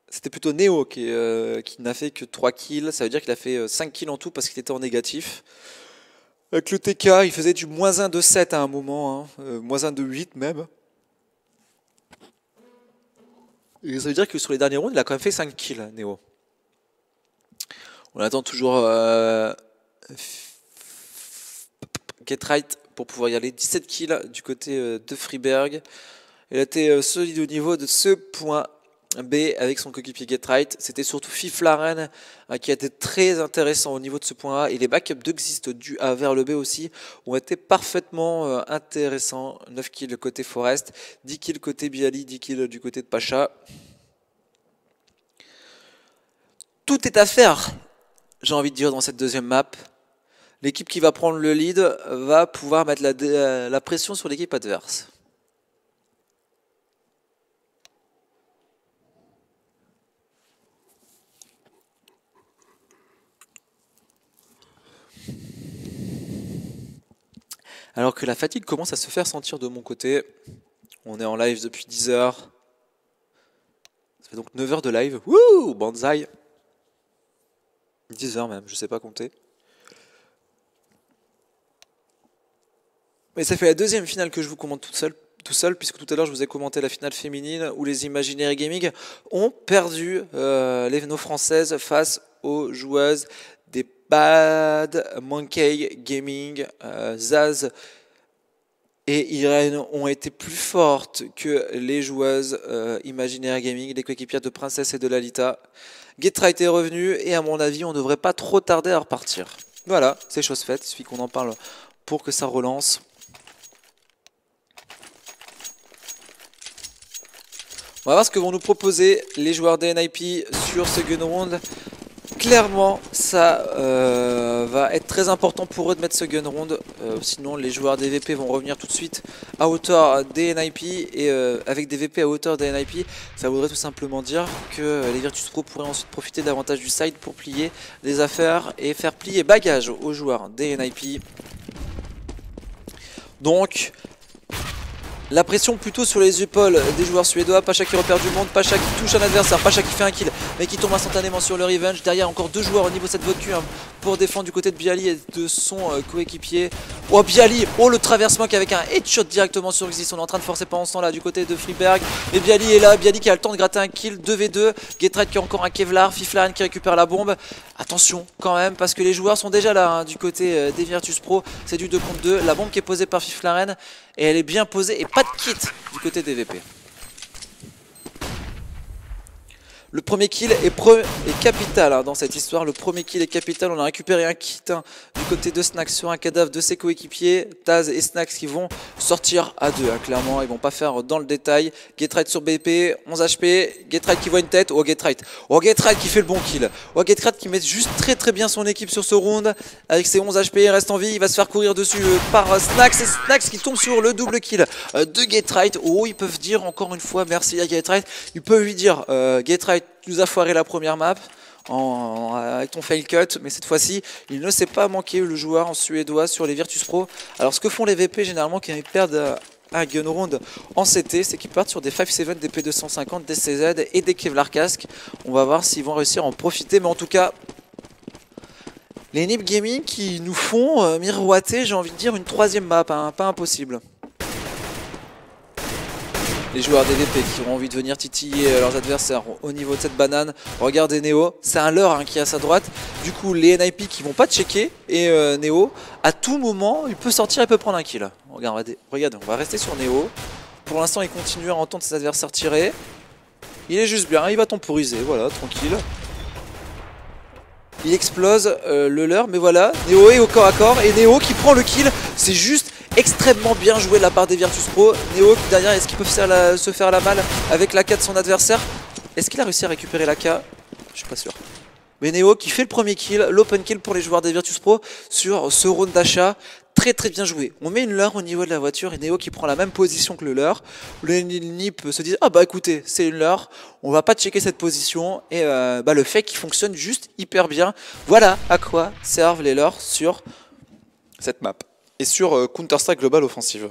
c'était plutôt Neo qui, euh, qui n'a fait que 3 kills. Ça veut dire qu'il a fait 5 kills en tout parce qu'il était en négatif. Avec le TK, il faisait du moins 1 de 7 à un moment, hein, moins 1 de 8 même. Ça veut dire que sur les derniers rounds, il a quand même fait 5 kills, Neo. On attend toujours euh, Get Right pour pouvoir y aller. 17 kills du côté euh, de Freeberg. Il a été euh, solide au niveau de ce point B avec son coéquipier Get Right. C'était surtout Fiflaren qui a été très intéressant au niveau de ce point A. Et les backups d'Exist du A vers le B aussi ont été parfaitement intéressants. 9 kills côté Forest, 10 kills côté Biali, 10 kills du côté de Pacha. Tout est à faire, j'ai envie de dire, dans cette deuxième map. L'équipe qui va prendre le lead va pouvoir mettre la, la pression sur l'équipe adverse. Alors que la fatigue commence à se faire sentir de mon côté. On est en live depuis 10 heures. Ça fait donc 9 heures de live. Wouh Banzai 10 heures même, je sais pas compter. Mais ça fait la deuxième finale que je vous commente tout seul, tout seul puisque tout à l'heure je vous ai commenté la finale féminine où les Imaginary Gaming ont perdu euh, les nos françaises face aux joueuses Bad Monkey Gaming, euh, Zaz et Irene ont été plus fortes que les joueuses euh, Imaginary Gaming, les coéquipières de Princesse et de Lalita. Getright est revenu et à mon avis on ne devrait pas trop tarder à repartir. Voilà, c'est chose faite, il suffit qu'on en parle pour que ça relance. On va voir ce que vont nous proposer les joueurs DNIP sur ce gun round. Clairement, ça euh, va être très important pour eux de mettre ce gun round. Euh, sinon, les joueurs des VP vont revenir tout de suite à hauteur des NIP. Et euh, avec des VP à hauteur des NIP, ça voudrait tout simplement dire que les Virtus Pro pourraient ensuite profiter davantage du side pour plier des affaires et faire plier bagage aux joueurs des NIP. Donc, la pression plutôt sur les épaules des joueurs suédois. Pacha qui repère du monde, Pacha qui touche un adversaire, Pacha qui fait un kill, mais qui tombe instantanément sur le revenge. Derrière encore deux joueurs au niveau de cette voiture hein, pour défendre du côté de Bialy et de son euh, coéquipier. Oh Bialy, oh le traversement avec un headshot directement sur Xis. On est en train de forcer pendant ce là du côté de Freeberg. Et Bialy est là, Bialy qui a le temps de gratter un kill, 2v2. Getred qui a encore un Kevlar, Fiflaren qui récupère la bombe. Attention quand même parce que les joueurs sont déjà là hein, du côté euh, des Virtus Pro. C'est du 2 contre 2. La bombe qui est posée par Fiflaren et elle est bien posée et pas de kit du côté des VP. Le premier kill est, capital hein, dans cette histoire. Le premier kill est capital. On a récupéré un kit hein, du côté de Snax sur un cadavre de ses coéquipiers. Taz et Snax qui vont sortir à deux. Hein, clairement, ils vont pas faire dans le détail. Getright sur BP, 11 HP. Getright qui voit une tête. Oh, Getright. Oh, Getright qui fait le bon kill. Oh, Getright qui met juste très très bien son équipe sur ce round. Avec ses 11 HP, il reste en vie. Il va se faire courir dessus euh, par euh, Snax. Et Snax qui tombe sur le double kill euh, de Getright. Oh, ils peuvent dire encore une fois merci à Getright. Ils peuvent lui dire Getright nous as foiré la première map avec ton fail cut, mais cette fois-ci, il ne s'est pas manqué le joueur en suédois sur les Virtus Pro. Alors ce que font les VP généralement quand ils perdent un gun round en CT, c'est qu'ils partent sur des 5-7, des P250, des CZ et des Kevlar Casque. On va voir s'ils vont réussir à en profiter, mais en tout cas, les Nip Gaming qui nous font euh, miroiter, j'ai envie de dire, une troisième map, hein, pas impossible les joueurs DVP qui ont envie de venir titiller leurs adversaires au niveau de cette banane. Regardez Neo, c'est un leurre hein, qui est à sa droite. Du coup, les NIP qui vont pas checker et euh, Neo, à tout moment, il peut sortir et peut prendre un kill. Regarde, regarde on va rester sur Neo. Pour l'instant, il continue à entendre ses adversaires tirer. Il est juste bien, il va temporiser, voilà, tranquille. Il explose euh, le leurre, mais voilà, Neo est au corps à corps et Neo qui prend le kill. C'est juste extrêmement bien joué de la part des Virtus Pro. Neo derrière, est-ce qu'il peut se faire la malle avec l'AK de son adversaire? Est-ce qu'il a réussi à récupérer l'AK Je suis pas sûr. Mais Neo qui fait le premier kill, l'open kill pour les joueurs des Virtus Pro sur ce round d'achat. Très très bien joué. On met une leurre au niveau de la voiture et Neo qui prend la même position que le leurre. Le NIP se dit ah bah écoutez c'est une leurre, on va pas checker cette position et euh, bah, le fait qu'il fonctionne juste hyper bien. Voilà à quoi servent les leurres sur cette map et sur euh, Counter-Strike Global Offensive.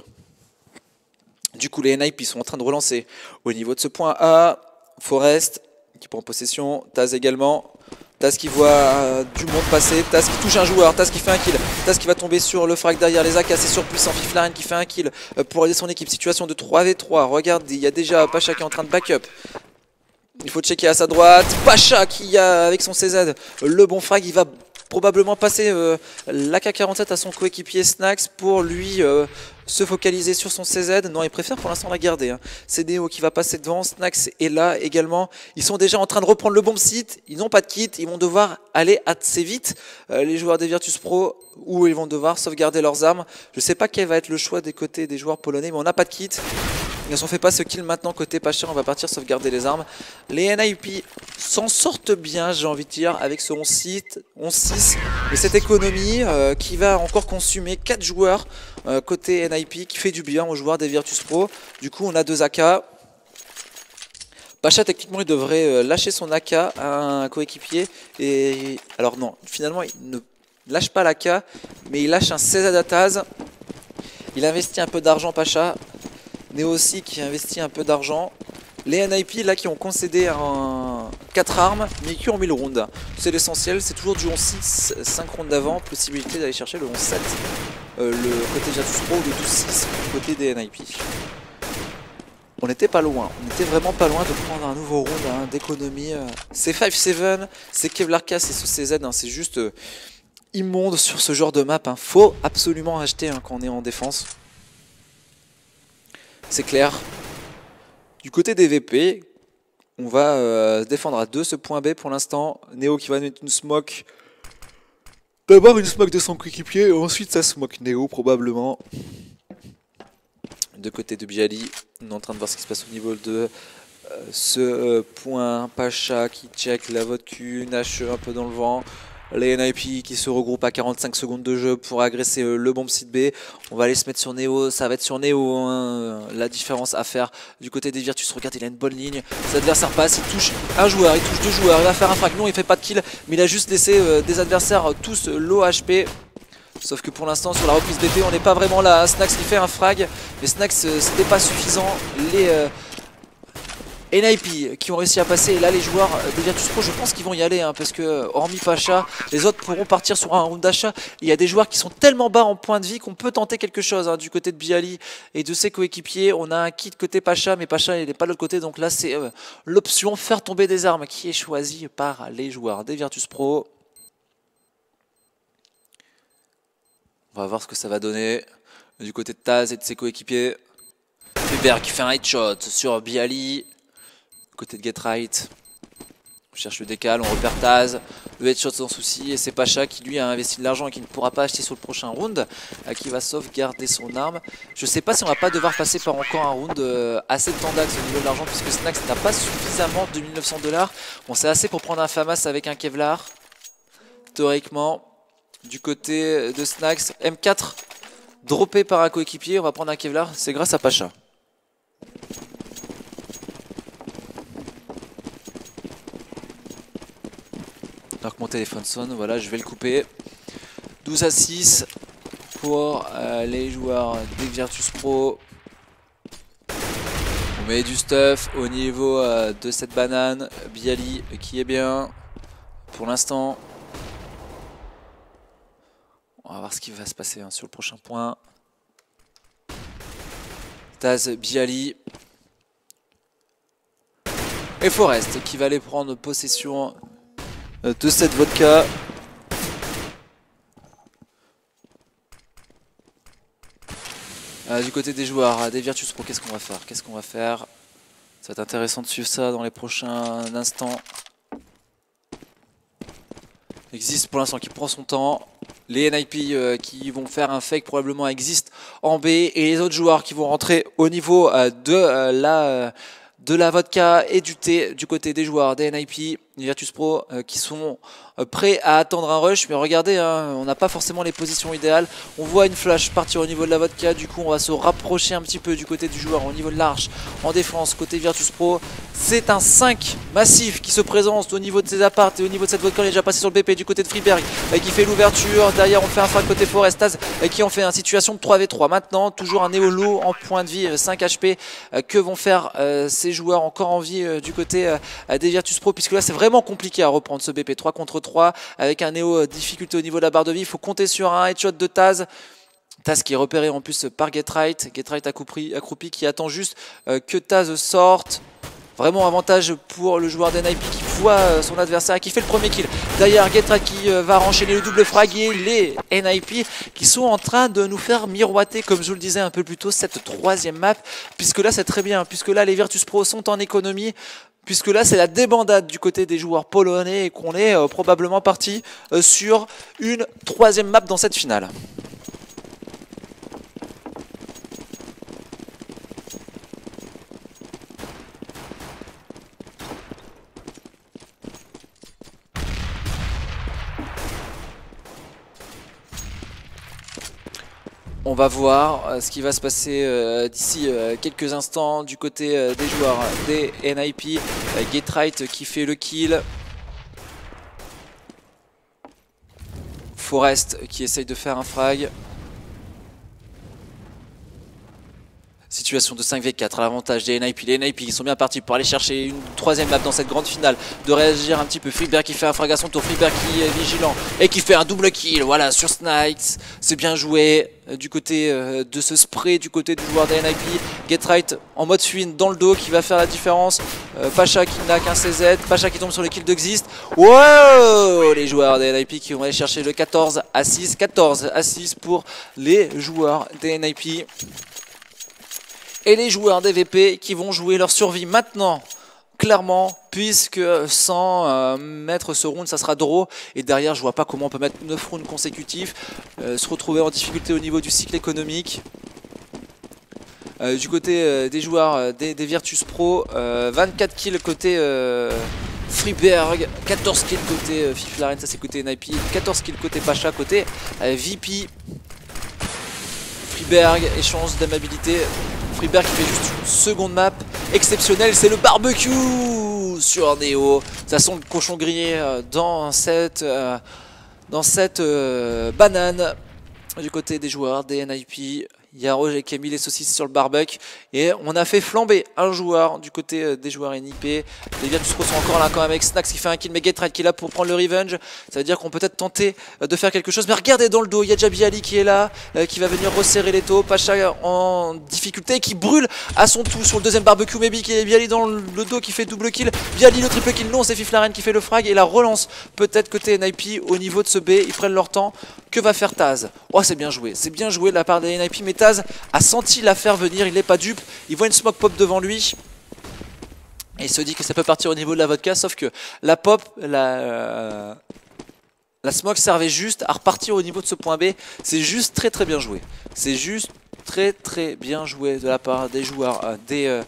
Du coup, les NIP sont en train de relancer au niveau de ce point A. Forest qui prend possession, Taz également. Taz qui voit euh, du monde passer, Taz qui touche un joueur, Taz qui fait un kill, Taz qui va tomber sur le frag derrière les AK, c'est surpuissant, Fiflaren qui fait un kill euh, pour aider son équipe, situation de 3v3, regarde, il y a déjà Pacha qui est en train de backup, il faut checker à sa droite, Pacha qui a avec son CZ le bon frag, il va probablement passer euh, l'AK-47 à son coéquipier Snax pour lui euh, se focaliser sur son CZ. Non, il préfère pour l'instant la garder. Hein. C'est Neo qui va passer devant, Snax est là également. Ils sont déjà en train de reprendre le bon site, ils n'ont pas de kit, ils vont devoir aller assez vite, euh, les joueurs des Virtus Pro, où ils vont devoir sauvegarder leurs armes. Je ne sais pas quel va être le choix des côtés des joueurs polonais, mais on n'a pas de kit. Ils ne fait pas ce kill maintenant côté Pacha, on va partir sauvegarder les armes. Les NIP s'en sortent bien, j'ai envie de dire, avec ce 11-6 et cette économie euh, qui va encore consumer 4 joueurs euh, côté NIP qui fait du bien aux joueurs des Virtus Pro. Du coup, on a deux AK. Pacha, techniquement, il devrait euh, lâcher son AK à un coéquipier. Et alors non, finalement, il ne lâche pas l'AK, mais il lâche un César d'Ataz Il investit un peu d'argent, Pacha. Neo aussi qui investit un peu d'argent. Les NIP là qui ont concédé un 4 armes mais qui ont mis le round. C'est l'essentiel, c'est toujours du 11-6, 5 rounds d'avant, possibilité d'aller chercher le 11-7. Euh, le côté Jatus Pro ou le 12-6 côté des NIP. On n'était pas loin, on était vraiment pas loin de prendre un nouveau round hein, d'économie. Euh. C'est 5-7, c'est Kevlar K, c'est ce CZ, hein, c'est juste euh, immonde sur ce genre de map. Hein. Faut absolument acheter quand on est en défense. C'est clair. Du côté des VP, on va euh, défendre à 2 ce point B pour l'instant. Neo qui va mettre une smoke. D'abord une smoke de son coéquipier, ensuite ça smoke Neo probablement. De côté de Biali, on est en train de voir ce qui se passe au niveau de euh, ce euh, point. Pacha qui check la vodka, Nash un peu dans le vent les NIP qui se regroupent à 45 secondes de jeu pour agresser euh, le bomb site B. On va aller se mettre sur Neo, ça va être sur Neo hein, la différence à faire du côté des Virtus. Regarde, il a une bonne ligne. Ses adversaires passent, il touche un joueur, il touche deux joueurs, il va faire un frag. Non, il fait pas de kill, mais il a juste laissé euh, des adversaires tous low HP. Sauf que pour l'instant sur la reprise BP on n'est pas vraiment là. Snax qui fait un frag, mais Snax euh, c'était pas suffisant. Les NIP qui ont réussi à passer. Et là, les joueurs de Virtus Pro, je pense qu'ils vont y aller. Hein, parce que, hormis Pacha, les autres pourront partir sur un round d'achat. Il y a des joueurs qui sont tellement bas en point de vie qu'on peut tenter quelque chose. Hein, du côté de Biali et de ses coéquipiers, on a un kit côté Pacha, mais Pacha, il n'est pas de l'autre côté. Donc là, c'est euh, l'option faire tomber des armes qui est choisie par les joueurs des Virtus Pro. On va voir ce que ça va donner du côté de Taz et de ses coéquipiers. Hubert qui fait un headshot sur Biali côté de Get Right. On cherche le décal, on repère Taz, le headshot sans souci, et c'est Pacha qui lui a investi de l'argent et qui ne pourra pas acheter sur le prochain round, qui va sauvegarder son arme. Je sais pas si on va pas devoir passer par encore un round euh, assez de tendax au niveau de l'argent, puisque Snax n'a pas suffisamment de 1900 dollars. Bon, c'est assez pour prendre un Famas avec un Kevlar, théoriquement. Du côté de Snax, M4 droppé par un coéquipier, on va prendre un Kevlar, c'est grâce à Pacha. Que mon téléphone sonne, voilà, je vais le couper. 12 à 6 pour euh, les joueurs des Virtus Pro. On met du stuff au niveau euh, de cette banane. Biali qui est bien pour l'instant. On va voir ce qui va se passer hein, sur le prochain point. Taz Biali. Et Forest qui va aller prendre possession de cette vodka. Euh, du côté des joueurs, des Virtus Pro, qu'est-ce qu'on va faire? Qu'est-ce qu'on va faire? Ça va être intéressant de suivre ça dans les prochains instants. Existe pour l'instant qui prend son temps. Les NIP euh, qui vont faire un fake probablement existent en B. Et les autres joueurs qui vont rentrer au niveau de la de la vodka et du thé du côté des joueurs des NIP, Virtus Pro, euh, qui sont euh, prêts à attendre un rush. Mais regardez, hein, on n'a pas forcément les positions idéales. On voit une flash partir au niveau de la vodka. Du coup, on va se rapprocher un petit peu du côté du joueur au niveau de l'arche en défense côté Virtus Pro. C'est un 5 massif qui se présente au niveau de ses apparts et au niveau de cette vodka. On est déjà passé sur le BP du côté de Freeberg euh, qui fait l'ouverture. Derrière, on fait un frag côté Forestaz qui en fait une situation de 3v3. Maintenant, toujours un Néolo en point de vie, 5 HP. Que vont faire ces joueurs encore en vie du côté des Virtus Pro Puisque là, c'est vraiment compliqué à reprendre ce BP 3 contre 3 avec un Néo euh, difficulté au niveau de la barre de vie. Il faut compter sur un headshot de Taz. Taz qui est repéré en plus par Getright. Getright accroupi, accroupi qui attend juste euh, que Taz sorte. Vraiment avantage pour le joueur d'NIP qui voit euh, son adversaire qui fait le premier kill. Derrière Getright qui va enchaîner le double frag les NIP qui sont en train de nous faire miroiter, comme je vous le disais un peu plus tôt, cette troisième map. Puisque là c'est très bien, puisque là les Virtus Pro sont en économie puisque là c'est la débandade du côté des joueurs polonais et qu'on est euh, probablement parti euh, sur une troisième map dans cette finale. On va voir euh, ce qui va se passer euh, d'ici euh, quelques instants du côté des joueurs des NIP. Getright qui fait le kill. Forest qui essaye de faire un frag. Situation de 5v4 à l'avantage des NIP. Les NIP qui sont bien partis pour aller chercher une troisième map dans cette grande finale, de réagir un petit peu. Freeberg qui fait un frag à son tour, Freeberg qui est vigilant et qui fait un double kill, voilà, sur Snipes. C'est bien joué euh, du côté euh, de ce spray, du côté du joueur des NIP. Get right en mode swing dans le dos qui va faire la différence. Euh, Pacha qui n'a qu'un CZ, Pacha qui tombe sur le kill d'Exist. Wow Les joueurs des NIP qui vont aller chercher le 14 à 6. 14 à 6 pour les joueurs des NIP et les joueurs d'EVP qui vont jouer leur survie maintenant clairement puisque sans euh, mettre ce round ça sera draw. Et derrière je vois pas comment on peut mettre 9 rounds consécutifs euh, se retrouver en difficulté au niveau du cycle économique. Euh, du côté des joueurs des, Virtus Pro 24 kills côté Freeberg 14 kills côté Fiflaren ça c'est côté NIP 14 kills côté Pacha côté VP Freeberg échange d'amabilité Freeberg fait juste une seconde map exceptionnelle, c'est le barbecue sur Neo. Ça sent le cochon grillé euh, dans cette, euh, euh, banane du côté des joueurs, des NIP. Il y a Roger qui a mis les saucisses sur le barbecue et on a fait flamber un joueur du côté euh, des joueurs NIP. Les Virtus Pro sont encore là quand même avec Snax qui fait un kill, mais Getride qui est là pour prendre le revenge. Ça veut dire qu'on peut peut-être tenter euh, de faire quelque chose. Mais regardez dans le dos, il y a déjà qui est là, euh, qui va venir resserrer les taux. Pacha en difficulté qui brûle à son tout sur le deuxième barbecue. Maybe qui est Bialy dans le dos qui fait double kill. Bialy le triple kill, non c'est Fiflaren qui fait le frag et la relance peut-être côté NIP au niveau de ce B. Ils prennent leur temps. Que va faire Taz? Oh c'est bien joué, c'est bien joué de la part des NIP mais Taz a senti l'affaire venir, il n'est pas dupe, il voit une smoke pop devant lui. Et il se dit que ça peut partir au niveau de la vodka sauf que la pop, la, la smoke servait juste à repartir au niveau de ce point B, c'est juste très très bien joué, c'est juste très très bien joué de la part des joueurs, euh, des... Euh,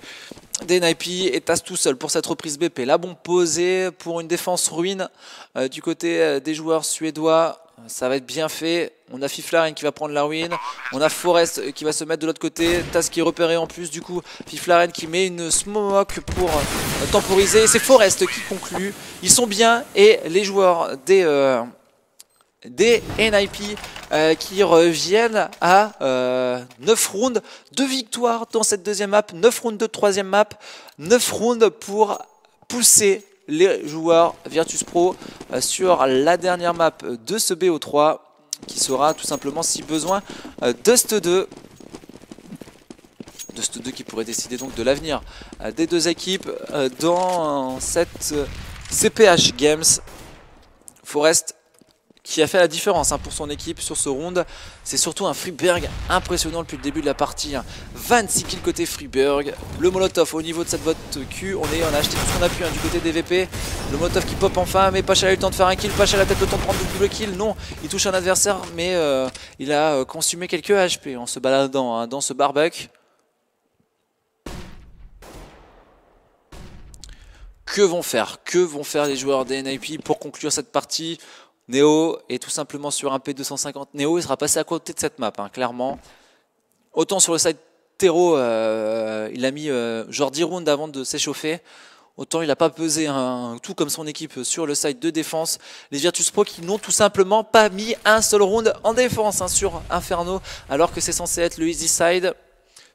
des Naipi et Taz tout seul pour cette reprise BP. La bombe posée pour une défense ruine euh, du côté des joueurs suédois ça va être bien fait. On a Fiflaren qui va prendre la ruine. On a Forest qui va se mettre de l'autre côté. Tas qui est repéré en plus du coup. Fiflaren qui met une smoke pour euh, temporiser. C'est Forest qui conclut. Ils sont bien et les joueurs des, euh, NIP euh, qui reviennent à 9 rounds de victoire dans cette deuxième map. 9 rounds de troisième map. 9 rounds pour pousser les joueurs Virtus Pro euh, sur la dernière map de ce BO3 qui sera tout simplement si besoin euh, Dust 2 Dust 2 qui pourrait décider donc de l'avenir euh, des deux équipes dans cette CPH Games. Forest qui a fait la différence hein, pour son équipe sur ce round. C'est surtout un Freeberg impressionnant depuis le début de la partie. 26 kills côté Freeberg. Le Molotov au niveau de cette vote Q. On, est, on a acheté tout ce qu'on hein, du côté des VP. Le Molotov qui pop enfin, mais Pacha a eu le temps de faire un kill. Pacha a la tête le temps de prendre le double kill. Non, il touche un adversaire, mais euh, il a euh, consumé quelques HP en se baladant hein, dans ce barbecue. Que vont faire Que vont faire les joueurs des NIP pour conclure cette partie? Neo est tout simplement sur un P250. Neo, il sera passé à côté de cette map, hein, clairement. Autant sur le side Tero, euh, il a mis euh, genre 10 rounds avant de s'échauffer. Autant il n'a pas pesé un, tout comme son équipe sur le side de défense. Les Virtus Pro qui n'ont tout simplement pas mis un seul round en défense hein, sur Inferno, alors que c'est censé être le easy side.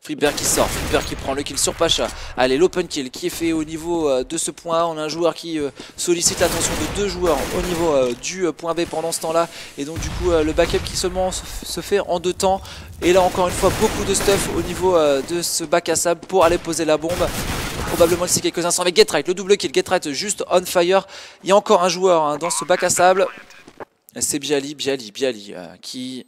Freeberg qui sort, Freeberg qui prend le kill sur Pacha. Allez, l'open kill qui est fait au niveau euh, de ce point On a un joueur qui euh, sollicite l'attention de deux joueurs au niveau euh, du point B pendant ce temps-là. Et donc du coup, le backup qui seulement se fait en deux temps. Et là, encore une fois, beaucoup de stuff au niveau de ce bac à sable pour aller poser la bombe probablement d'ici quelques instants avec Getright, le double kill, Getright juste on fire. Il y a encore un joueur hein, dans ce bac à sable. C'est Bialy, Bialy, Bialy qui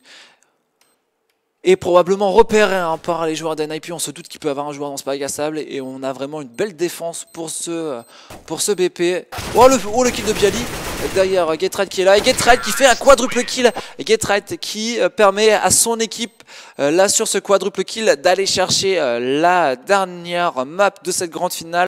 et probablement repéré par les joueurs d'NIP. On se doute qu'il peut avoir un joueur dans ce pack à sable et on a vraiment une belle défense pour ce, pour BP. Oh le, oh, kill de Bialy derrière Getride qui est là et Getride qui fait un quadruple kill. Getride qui euh, permet à son équipe euh, là sur ce quadruple kill d'aller chercher euh, la dernière map de cette grande finale.